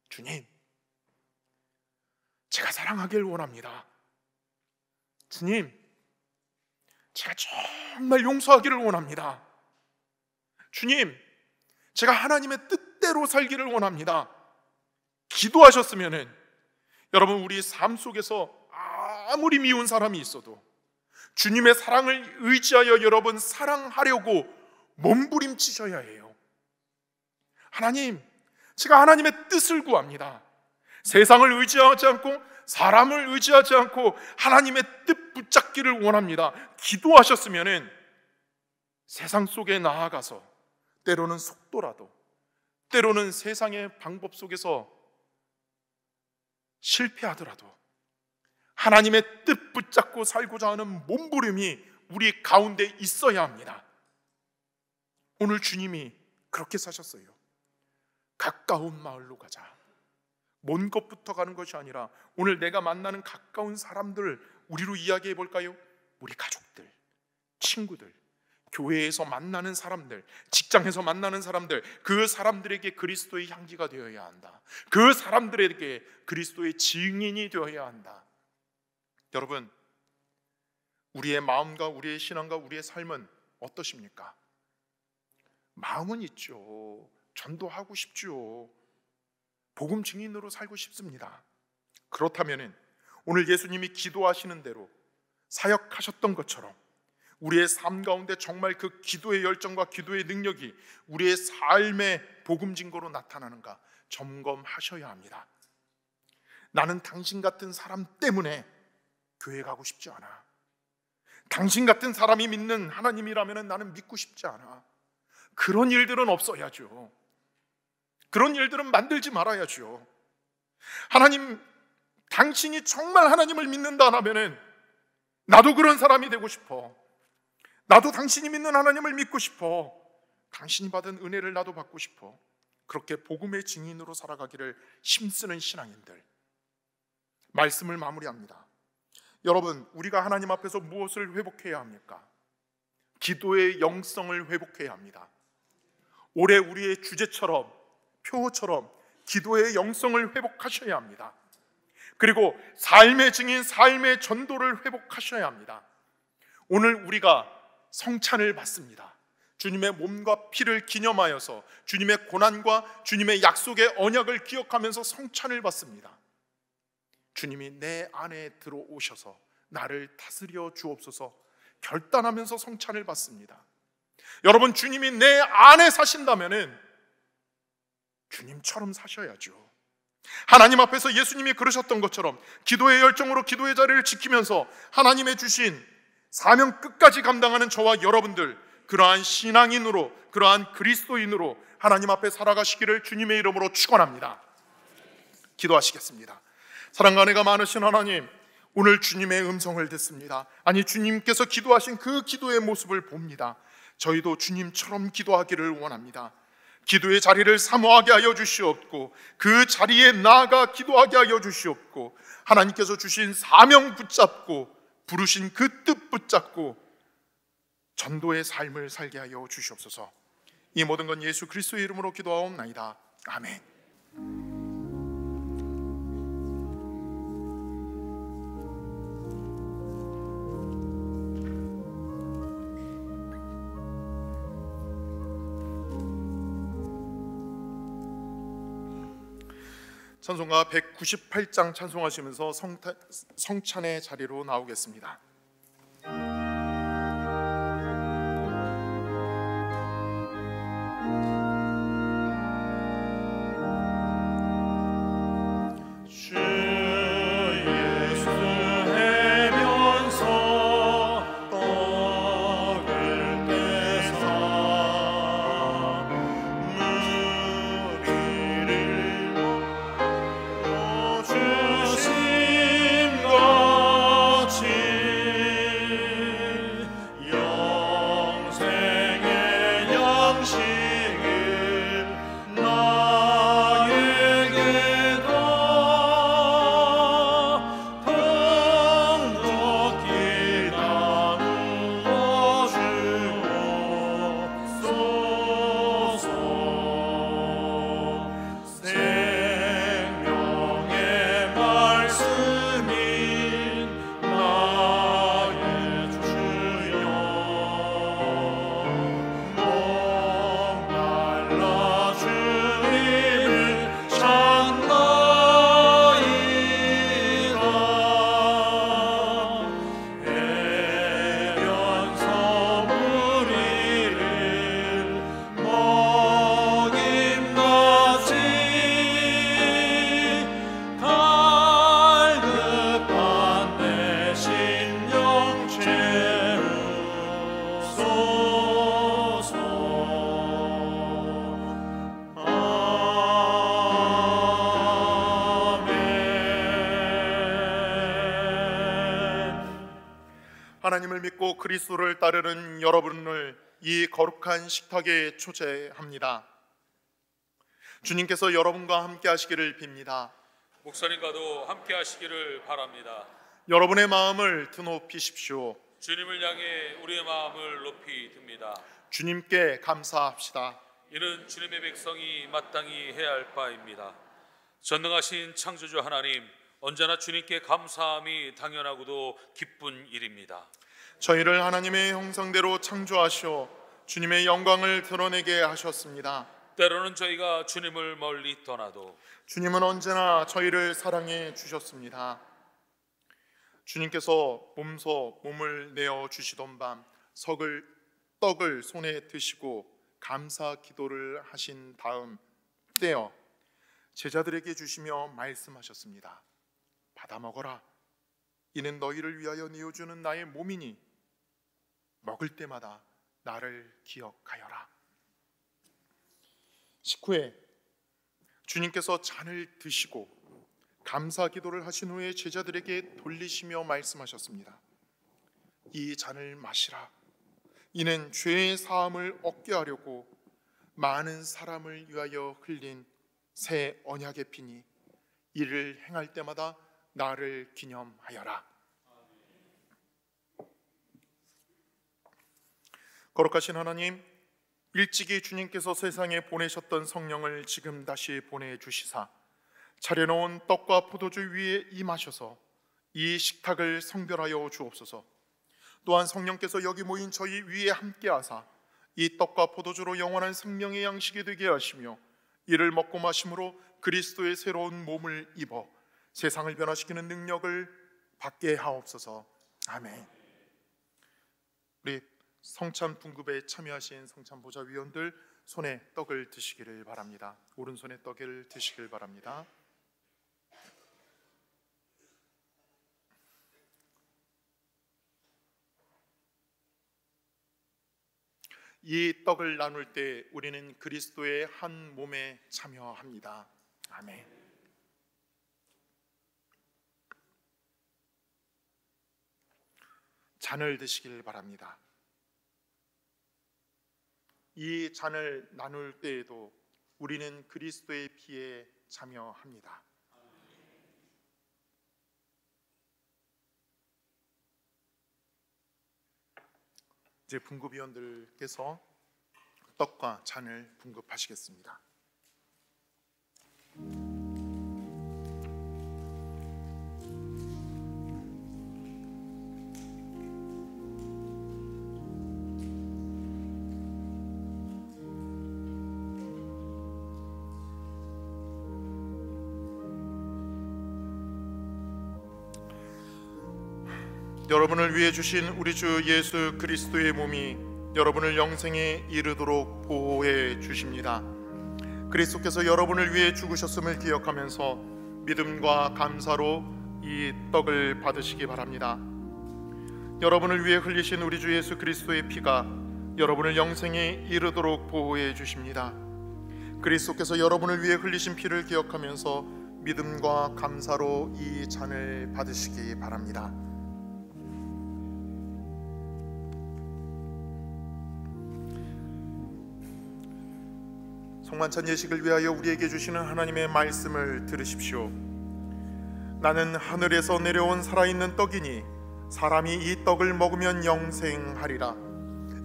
주님, 제가 사랑하길 원합니다. 주님, 제가 정말 용서하기를 원합니다. 주님, 제가 하나님의 뜻대로 살기를 원합니다. 기도하셨으면은 여러분 우리 삶 속에서 아무리 미운 사람이 있어도 주님의 사랑을 의지하여 여러분 사랑하려고 몸부림치셔야 해요. 하나님, 제가 하나님의 뜻을 구합니다. 세상을 의지하지 않고 사람을 의지하지 않고 하나님의 뜻 붙잡기를 원합니다. 기도하셨으면은 세상 속에 나아가서 때로는 속도라도 때로는 세상의 방법 속에서 실패하더라도 하나님의 뜻 붙잡고 살고자 하는 몸부림이 우리 가운데 있어야 합니다. 오늘 주님이 그렇게 사셨어요. 가까운 마을로 가자. 먼 것부터 가는 것이 아니라 오늘 내가 만나는 가까운 사람들 우리로 이야기해 볼까요? 우리 가족들, 친구들, 교회에서 만나는 사람들, 직장에서 만나는 사람들, 그 사람들에게 그리스도의 향기가 되어야 한다. 그 사람들에게 그리스도의 증인이 되어야 한다. 여러분, 우리의 마음과 우리의 신앙과 우리의 삶은 어떠십니까? 마음은 있죠. 전도하고 싶죠. 복음 증인으로 살고 싶습니다. 그렇다면 오늘 예수님이 기도하시는 대로 사역하셨던 것처럼 우리의 삶 가운데 정말 그 기도의 열정과 기도의 능력이 우리의 삶의 복음 증거로 나타나는가 점검하셔야 합니다. 나는 당신 같은 사람 때문에 교회 가고 싶지 않아. 당신 같은 사람이 믿는 하나님이라면 나는 믿고 싶지 않아. 그런 일들은 없어야죠. 그런 일들은 만들지 말아야죠. 하나님, 당신이 정말 하나님을 믿는다 하면은 나도 그런 사람이 되고 싶어. 나도 당신이 믿는 하나님을 믿고 싶어. 당신이 받은 은혜를 나도 받고 싶어. 그렇게 복음의 증인으로 살아가기를 힘쓰는 신앙인들. 말씀을 마무리합니다. 여러분, 우리가 하나님 앞에서 무엇을 회복해야 합니까? 기도의 영성을 회복해야 합니다. 올해 우리의 주제처럼 표처럼 기도의 영성을 회복하셔야 합니다. 그리고 삶의 증인, 삶의 전도를 회복하셔야 합니다. 오늘 우리가 성찬을 받습니다. 주님의 몸과 피를 기념하여서 주님의 고난과 주님의 약속의 언약을 기억하면서 성찬을 받습니다. 주님이 내 안에 들어오셔서 나를 다스려 주옵소서 결단하면서 성찬을 받습니다. 여러분 주님이 내 안에 사신다면은 주님처럼 사셔야죠. 하나님 앞에서 예수님이 그러셨던 것처럼 기도의 열정으로 기도의 자리를 지키면서 하나님의 주신 사명 끝까지 감당하는 저와 여러분들 그러한 신앙인으로 그러한 그리스도인으로 하나님 앞에 살아가시기를 주님의 이름으로 축원합니다. 기도하시겠습니다. 사랑과 은혜가 많으신 하나님, 오늘 주님의 음성을 듣습니다. 아니 주님께서 기도하신 그 기도의 모습을 봅니다. 저희도 주님처럼 기도하기를 원합니다. 기도의 자리를 사모하게 하여 주시옵고 그 자리에 나아가 기도하게 하여 주시옵고 하나님께서 주신 사명 붙잡고 부르신 그 뜻 붙잡고 전도의 삶을 살게 하여 주시옵소서. 이 모든 건 예수 그리스도의 이름으로 기도하옵나이다. 아멘. 찬송가 198장 찬송하시면서 성타, 성찬의 자리로 나오겠습니다. 그리스도를 따르는 여러분을 이 거룩한 식탁에 초대합니다. 주님께서 여러분과 함께 하시기를 빕니다. 목사님과도 함께 하시기를 바랍니다. 여러분의 마음을 드높이십시오. 주님을 향해 우리의 마음을 높이 듭니다. 주님께 감사합시다. 이는 주님의 백성이 마땅히 해야 할 바입니다. 전능하신 창조주 하나님, 언제나 주님께 감사함이 당연하고도 기쁜 일입니다. 저희를 하나님의 형상대로 창조하시어 주님의 영광을 드러내게 하셨습니다. 때로는 저희가 주님을 멀리 떠나도 주님은 언제나 저희를 사랑해 주셨습니다. 주님께서 몸소 몸을 내어 주시던 밤 석을 떡을 손에 드시고 감사 기도를 하신 다음 떼어 제자들에게 주시며 말씀하셨습니다. 받아 먹어라. 이는 너희를 위하여 내어 주는 나의 몸이니 먹을 때마다 나를 기억하여라. 19회 주님께서 잔을 드시고 감사 기도를 하신 후에 제자들에게 돌리시며 말씀하셨습니다. 이 잔을 마시라. 이는 죄의 사함을 얻게 하려고 많은 사람을 위하여 흘린 새 언약의 피니 이를 행할 때마다 나를 기념하여라. 거룩하신 하나님, 일찍이 주님께서 세상에 보내셨던 성령을 지금 다시 보내주시사 차려놓은 떡과 포도주 위에 임하셔서 이 식탁을 성별하여 주옵소서. 또한 성령께서 여기 모인 저희 위에 함께하사 이 떡과 포도주로 영원한 생명의 양식이 되게 하시며 이를 먹고 마심으로 그리스도의 새로운 몸을 입어 세상을 변화시키는 능력을 받게 하옵소서. 아멘. 우리 성찬 분급에 참여하신 성찬 보좌 위원들 손에 떡을 드시기를 바랍니다 오른손에 떡을 드시길 바랍니다 이 떡을 나눌 때 우리는 그리스도의 한 몸에 참여합니다. 아멘. 잔을 드시길 바랍니다. 이 잔을 나눌 때에도 우리는 그리스도의 피에 참여합니다. 이제 분급위원들께서 떡과 잔을 분급하시겠습니다. 여러분을 위해 주신 우리 주 예수 그리스도의 몸이 여러분을 영생에 이르도록 보호해 주십니다. 그리스도께서 여러분을 위해 죽으셨음을 기억하면서 믿음과 감사로 이 떡을 받으시기 바랍니다. 여러분을 위해 흘리신 우리 주 예수 그리스도의 피가 여러분을 영생에 이르도록 보호해 주십니다. 그리스도께서 여러분을 위해 흘리신 피를 기억하면서 믿음과 감사로 이 잔을 받으시기 바랍니다. 성만찬 예식을 위하여 우리에게 주시는 하나님의 말씀을 들으십시오. 나는 하늘에서 내려온 살아있는 떡이니 사람이 이 떡을 먹으면 영생하리라.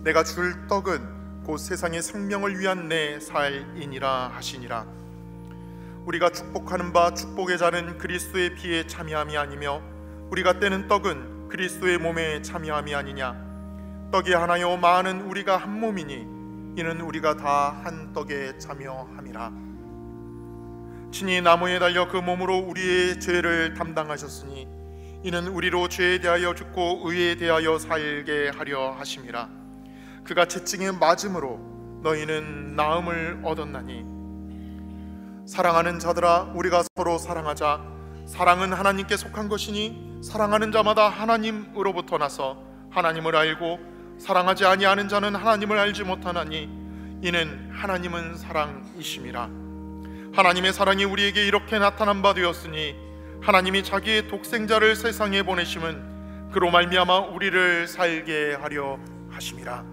내가 줄 떡은 곧 세상의 생명을 위한 내 살이니라 하시니라. 우리가 축복하는 바 축복의 자는 그리스도의 피에 참여함이 아니며 우리가 떼는 떡은 그리스도의 몸에 참여함이 아니냐. 떡이 하나요 많은 우리가 한 몸이니 이는 우리가 다 한 떡에 참여함이라. 친히 나무에 달려 그 몸으로 우리의 죄를 담당하셨으니 이는 우리로 죄에 대하여 죽고 의에 대하여 살게 하려 하심이라. 그가 채찍에 맞음으로 너희는 나음을 얻었나니. 사랑하는 자들아 우리가 서로 사랑하자. 사랑은 하나님께 속한 것이니 사랑하는 자마다 하나님으로부터 나서 하나님을 알고 사랑하지 아니하는 자는 하나님을 알지 못하나니 이는 하나님은 사랑이심이라. 하나님의 사랑이 우리에게 이렇게 나타난 바 되었으니 하나님이 자기의 독생자를 세상에 보내심은 그로 말미암아 우리를 살게 하려 하심이라.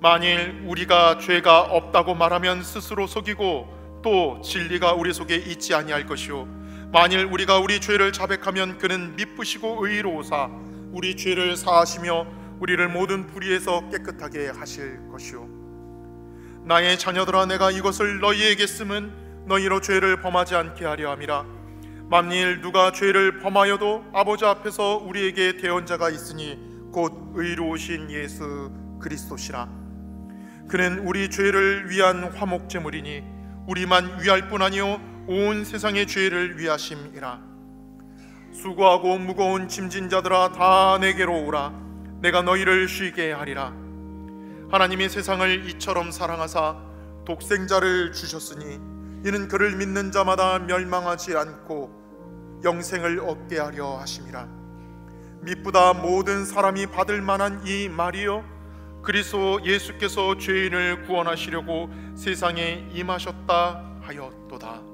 만일 우리가 죄가 없다고 말하면 스스로 속이고 또 진리가 우리 속에 있지 아니할 것이요. 만일 우리가 우리 죄를 자백하면 그는 미쁘시고 의로우사 우리 죄를 사하시며 우리를 모든 불의에서 깨끗하게 하실 것이요. 나의 자녀들아 내가 이것을 너희에게 쓰면 너희로 죄를 범하지 않게 하려 함이라. 만일 누가 죄를 범하여도 아버지 앞에서 우리에게 대언자가 있으니 곧 의로우신 예수 그리스도시라. 그는 우리 죄를 위한 화목 제물이니 우리만 위할 뿐 아니요 온 세상의 죄를 위하심이라 수고하고 무거운 짐진 자들아 다 내게로 오라. 내가 너희를 쉬게 하리라. 하나님이 세상을 이처럼 사랑하사 독생자를 주셨으니 이는 그를 믿는 자마다 멸망하지 않고 영생을 얻게 하려 하심이라. 미쁘다 모든 사람이 받을 만한 이 말이요. 그리스도 예수께서 죄인을 구원하시려고 세상에 임하셨다 하였도다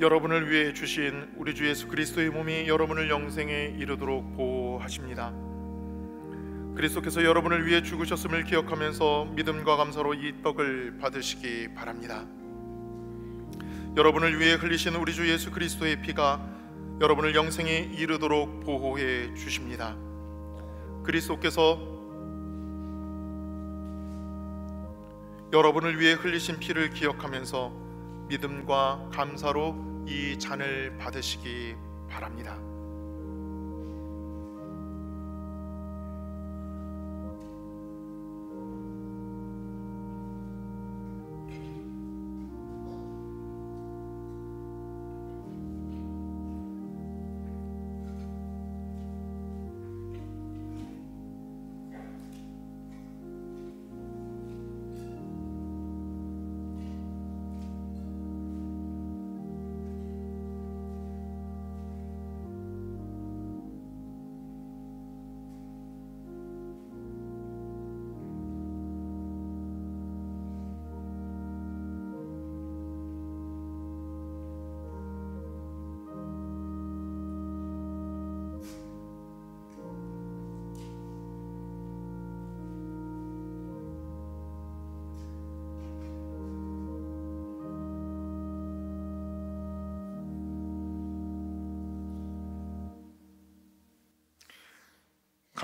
여러분을 위해 주신 우리 주 예수 그리스도의 몸이 여러분을 영생에 이르도록 보호하십니다. 그리스도께서 여러분을 위해 죽으셨음을 기억하면서 믿음과 감사로 이 떡을 받으시기 바랍니다. 여러분을 위해 흘리신 우리 주 예수 그리스도의 피가 여러분을 영생에 이르도록 보호해 주십니다. 그리스도께서 여러분을 위해 흘리신 피를 기억하면서 믿음과 감사로 이 잔을 받으시기 바랍니다.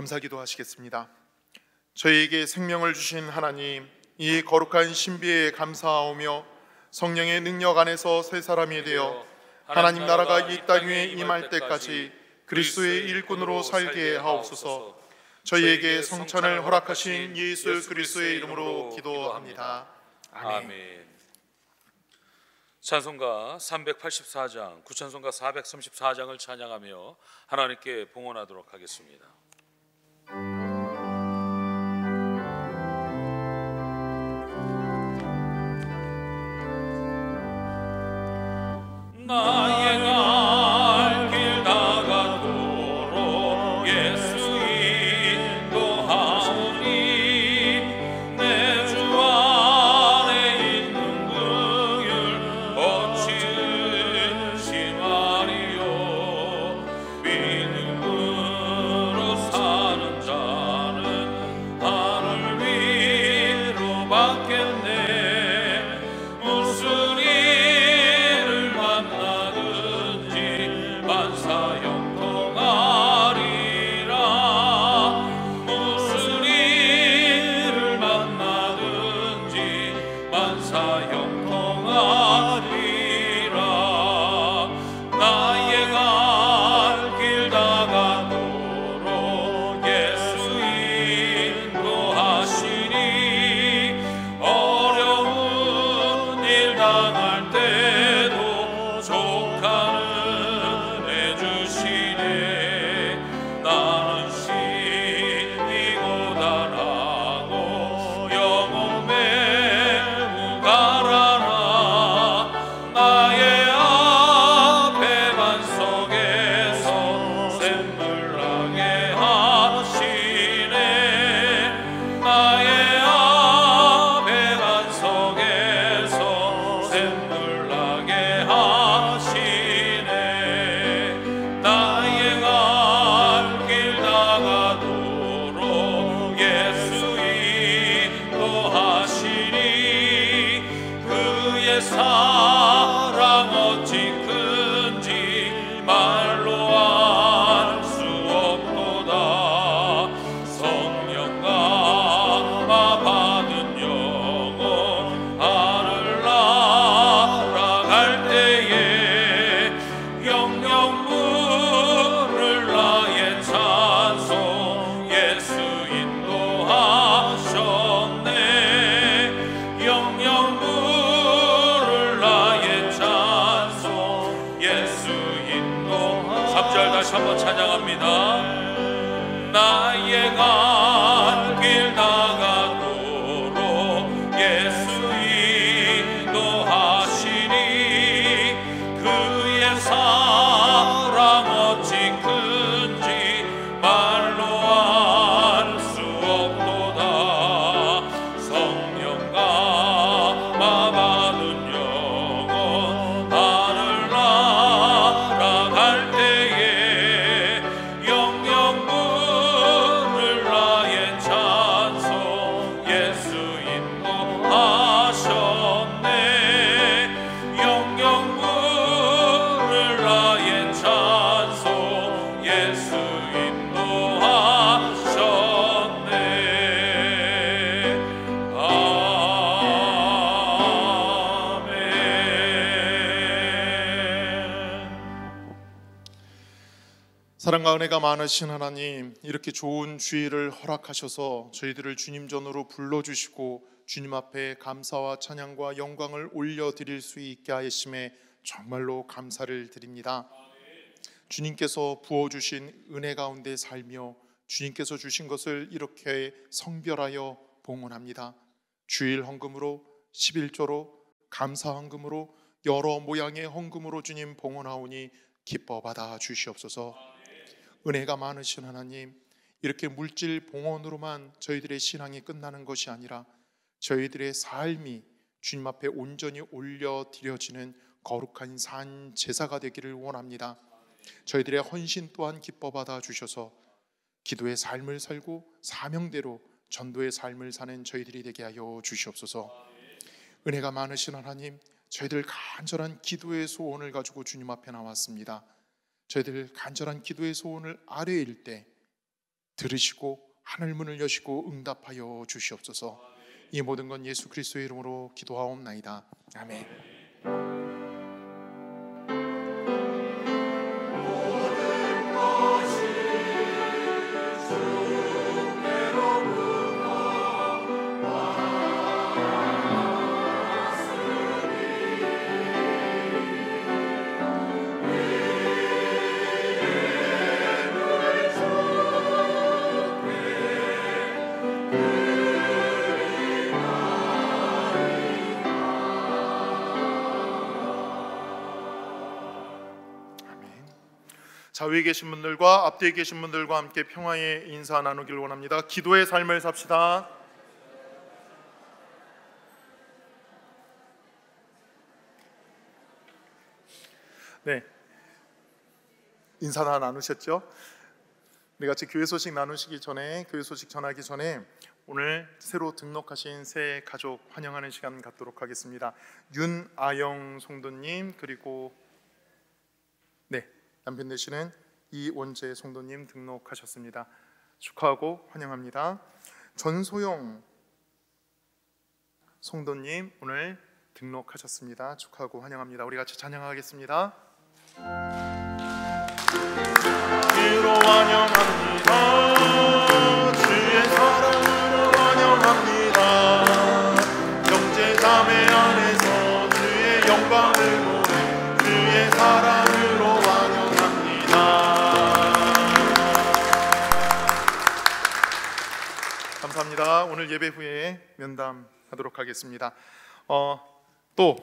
감사기도 하시겠습니다. 저희에게 생명을 주신 하나님, 이 거룩한 신비에 감사하오며 성령의 능력 안에서 새 사람이 되어 하나님 나라가 이 땅 위에 임할 때까지 그리스도의 일꾼으로 살게 하옵소서. 저희에게 성찬을 허락하신 예수 그리스도의 이름으로 기도합니다. 아멘. 찬송가 384장, 구찬송가 434장을 찬양하며 하나님께 봉헌하도록 하겠습니다. 나 절 다시 한번 찬양합니다. 나의 갈 많으신 하나님, 이렇게 좋은 주의를 허락하셔서 저희들을 주님 전으로 불러주시고 주님 앞에 감사와 찬양과 영광을 올려드릴 수 있게 하심에 정말로 감사를 드립니다. 주님께서 부어주신 은혜 가운데 살며 주님께서 주신 것을 이렇게 성별하여 봉헌합니다. 주일 헌금으로 11조로 감사 헌금으로 여러 모양의 헌금으로 주님 봉헌하오니 기뻐 받아 주시옵소서. 은혜가 많으신 하나님, 이렇게 물질 봉헌으로만 저희들의 신앙이 끝나는 것이 아니라 저희들의 삶이 주님 앞에 온전히 올려 드려지는 거룩한 산 제사가 되기를 원합니다. 저희들의 헌신 또한 기뻐 받아 주셔서 기도의 삶을 살고 사명대로 전도의 삶을 사는 저희들이 되게 하여 주시옵소서. 은혜가 많으신 하나님, 저희들 간절한 기도의 소원을 가지고 주님 앞에 나왔습니다. 저희들 간절한 기도의 소원을 아뢰일 때 들으시고 하늘 문을 여시고 응답하여 주시옵소서. 이 모든 건 예수 그리스도의 이름으로 기도하옵나이다. 아멘. 자 위에 계신 분들과 앞뒤에 계신 분들과 함께 평화의 인사 나누길 원합니다. 기도의 삶을 삽시다. 네, 인사 다 나누셨죠? 우리 같이 교회 소식 나누시기 전에 교회 소식 전하기 전에 오늘 새로 등록하신 새 가족 환영하는 시간 갖도록 하겠습니다. 윤아영 송도님 그리고 네 남편 되시는 이원재 송도님 등록하셨습니다. 축하하고 환영합니다. 전소영 송도님 오늘 등록하셨습니다. 축하하고 환영합니다. 우리 같이 찬양하겠습니다. 주로 환영합니다. 감사합니다. 오늘 예배 후에 면담하도록 하겠습니다. 어, 또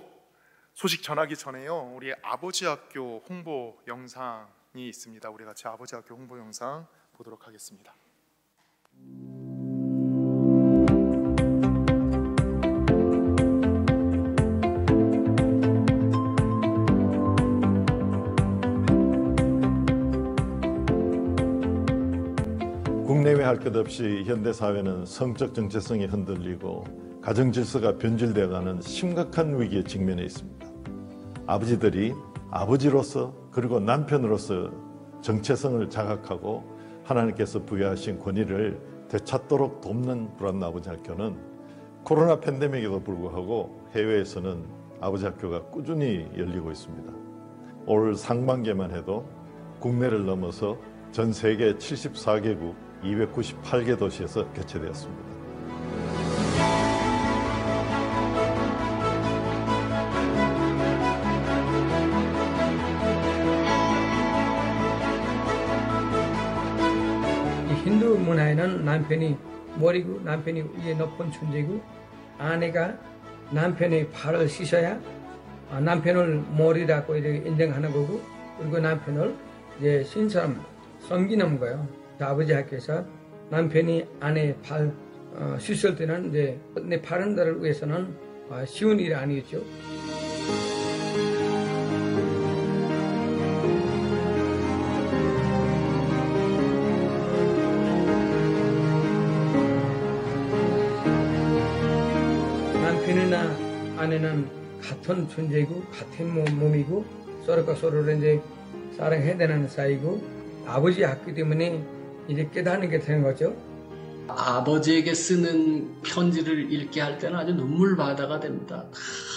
소식 전하기 전에요. 우리 아버지 학교 홍보 영상이 있습니다. 우리 같이 아버지 학교 홍보 영상 보도록 하겠습니다. 국내외 할 것 없이 현대 사회는 성적 정체성이 흔들리고 가정 질서가 변질되어가는 심각한 위기에 직면해 있습니다. 아버지들이 아버지로서 그리고 남편으로서 정체성을 자각하고 하나님께서 부여하신 권위를 되찾도록 돕는 불안 아버지 학교는 코로나 팬데믹에도 불구하고 해외에서는 아버지 학교가 꾸준히 열리고 있습니다. 올 상반기에만 해도 국내를 넘어서 전 세계 74개국 298개 도시에서 개최되었습니다. 이 힌두 문화에는 남편이 머리고 남편이 위에 높은 존재고 아내가 남편의 발을 씻어야 아, 남편을 머리라고 인정하는 거고 그리고 남편을 이제 신처럼 섬기는 거예요. 아버지 학교에서 남편이 아내 발 어, 씻을 때는 이제 내 바른 데를 위해서는 어, 쉬운 일이 아니겠죠. 남편이나 아내는 같은 존재고 같은 몸- 몸이고 서로가 서로를 이제 사랑해야 되는 사이고 아버지 학기 때문에 이제 깨닫는 게 되는 거죠. 아버지에게 쓰는 편지를 읽게 할 때는 아주 눈물 바다가 됩니다.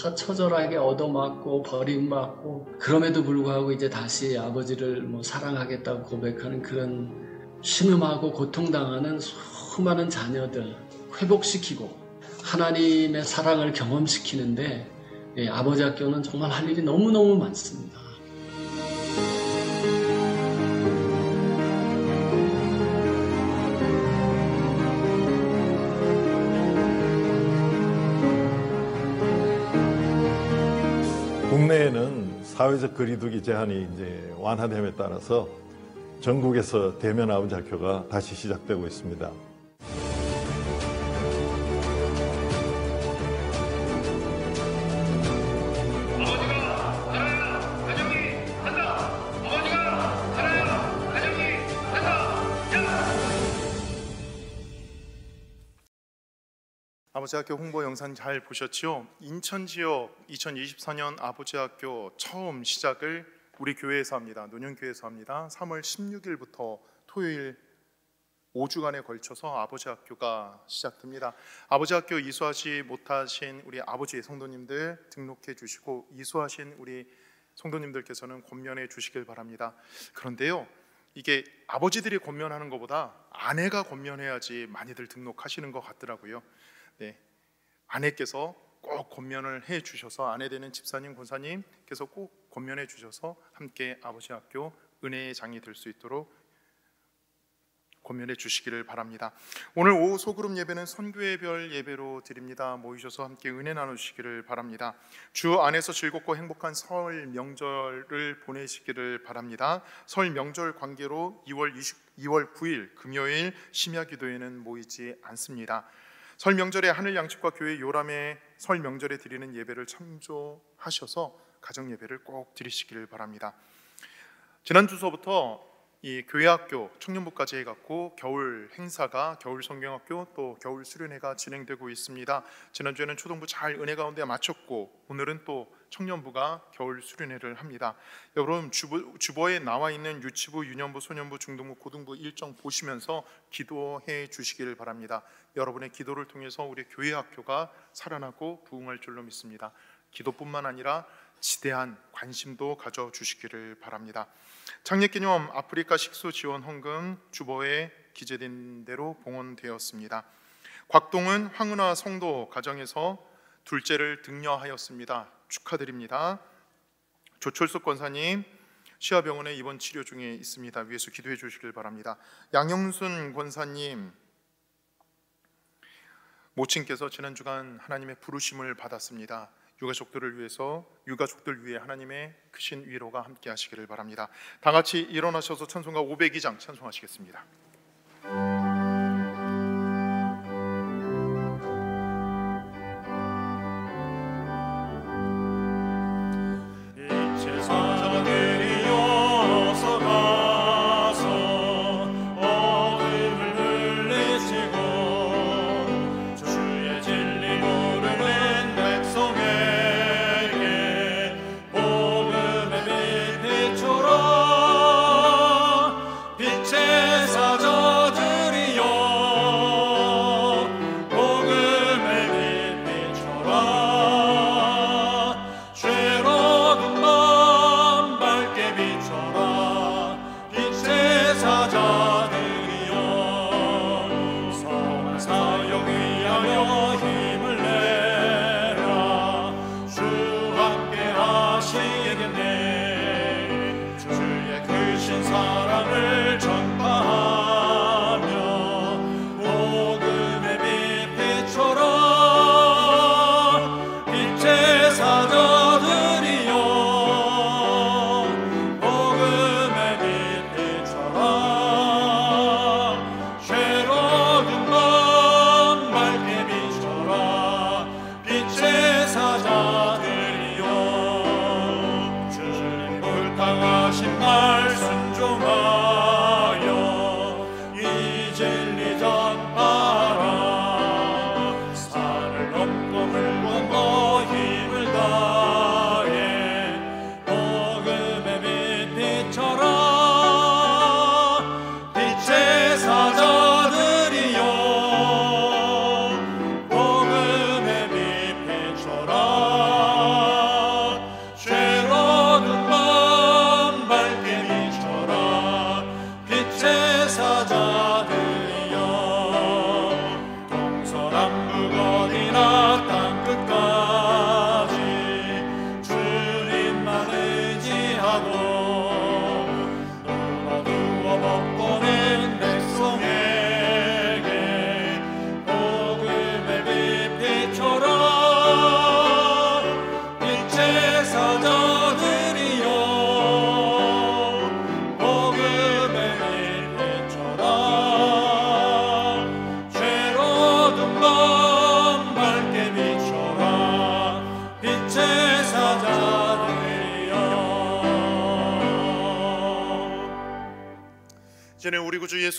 다 처절하게 얻어맞고 버림받고 그럼에도 불구하고 이제 다시 아버지를 뭐 사랑하겠다고 고백하는 그런 신음하고 고통당하는 수많은 자녀들 회복시키고 하나님의 사랑을 경험시키는데 예, 아버지 학교는 정말 할 일이 너무너무 많습니다. 국내에는 사회적 거리두기 제한이 이제 완화됨에 따라서 전국에서 대면 아버지 학교가 다시 시작되고 있습니다. 아버지 학교 홍보 영상 잘 보셨지요? 인천 지역 2024년 아버지 학교 처음 시작을 우리 교회에서 합니다. 노년교회에서 합니다. 3월 16일부터 토요일 5주간에 걸쳐서 아버지 학교가 시작됩니다. 아버지 학교 이수하지 못하신 우리 아버지의 성도님들 등록해 주시고 이수하신 우리 성도님들께서는 권면해 주시길 바랍니다. 그런데요. 이게 아버지들이 권면하는 것보다 아내가 권면해야지 많이들 등록하시는 것 같더라고요. 네. 아내께서 꼭 권면을 해 주셔서 아내 되는 집사님, 권사님께서 꼭 권면해 주셔서 함께 아버지 학교 은혜의 장이 될 수 있도록 권면해 주시기를 바랍니다. 오늘 오후 소그룹 예배는 선교의 별 예배로 드립니다. 모이셔서 함께 은혜 나누시기를 바랍니다. 주 안에서 즐겁고 행복한 설 명절을 보내시기를 바랍니다. 설 명절 관계로 2월 20, 2월 9일 금요일 심야 기도회는 모이지 않습니다. 설 명절에 하늘 양측과 교회 요람의 설 명절에 드리는 예배를 참조하셔서 가정 예배를 꼭 드리시기를 바랍니다. 지난 주서부터 이 교회학교 청년부까지 해갖고 겨울 행사가 겨울 성경학교 또 겨울 수련회가 진행되고 있습니다. 지난주에는 초등부 잘 은혜 가운데 마쳤고 오늘은 또 청년부가 겨울 수련회를 합니다. 여러분 주보, 주보에 나와 있는 유치부, 유년부, 소년부, 중등부, 고등부 일정 보시면서 기도해 주시기를 바랍니다. 여러분의 기도를 통해서 우리 교회 학교가 살아나고 부흥할 줄로 믿습니다. 기도뿐만 아니라 지대한 관심도 가져 주시기를 바랍니다. 창립 기념 아프리카 식수 지원 헌금 주보에 기재된 대로 봉헌되었습니다. 곽동은 황은화 성도 가정에서 둘째를 등려하였습니다. 축하드립니다. 조철숙 권사님 시아병원에 입원 치료 중에 있습니다. 위에서 기도해 주시길 바랍니다. 양영순 권사님 모친께서 지난 주간 하나님의 부르심을 받았습니다. 유가족들을 위해서 유가족들 위해 하나님의 크신 위로가 함께 하시기를 바랍니다. 다 같이 일어나셔서 찬송가 502장 찬송하시겠습니다.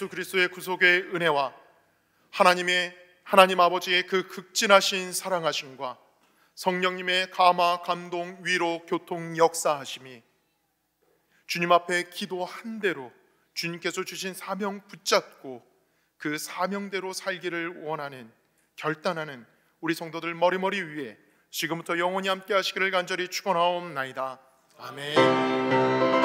예수 그리스도의 구속의 은혜와 하나님의 하나님 아버지의 그 극진하신 사랑하심과 성령님의 감화, 감동, 위로, 교통, 역사하심이 주님 앞에 기도한 대로 주님께서 주신 사명 붙잡고 그 사명대로 살기를 원하는 결단하는 우리 성도들 머리머리 위에 지금부터 영원히 함께 하시기를 간절히 축원하옵나이다. 아멘.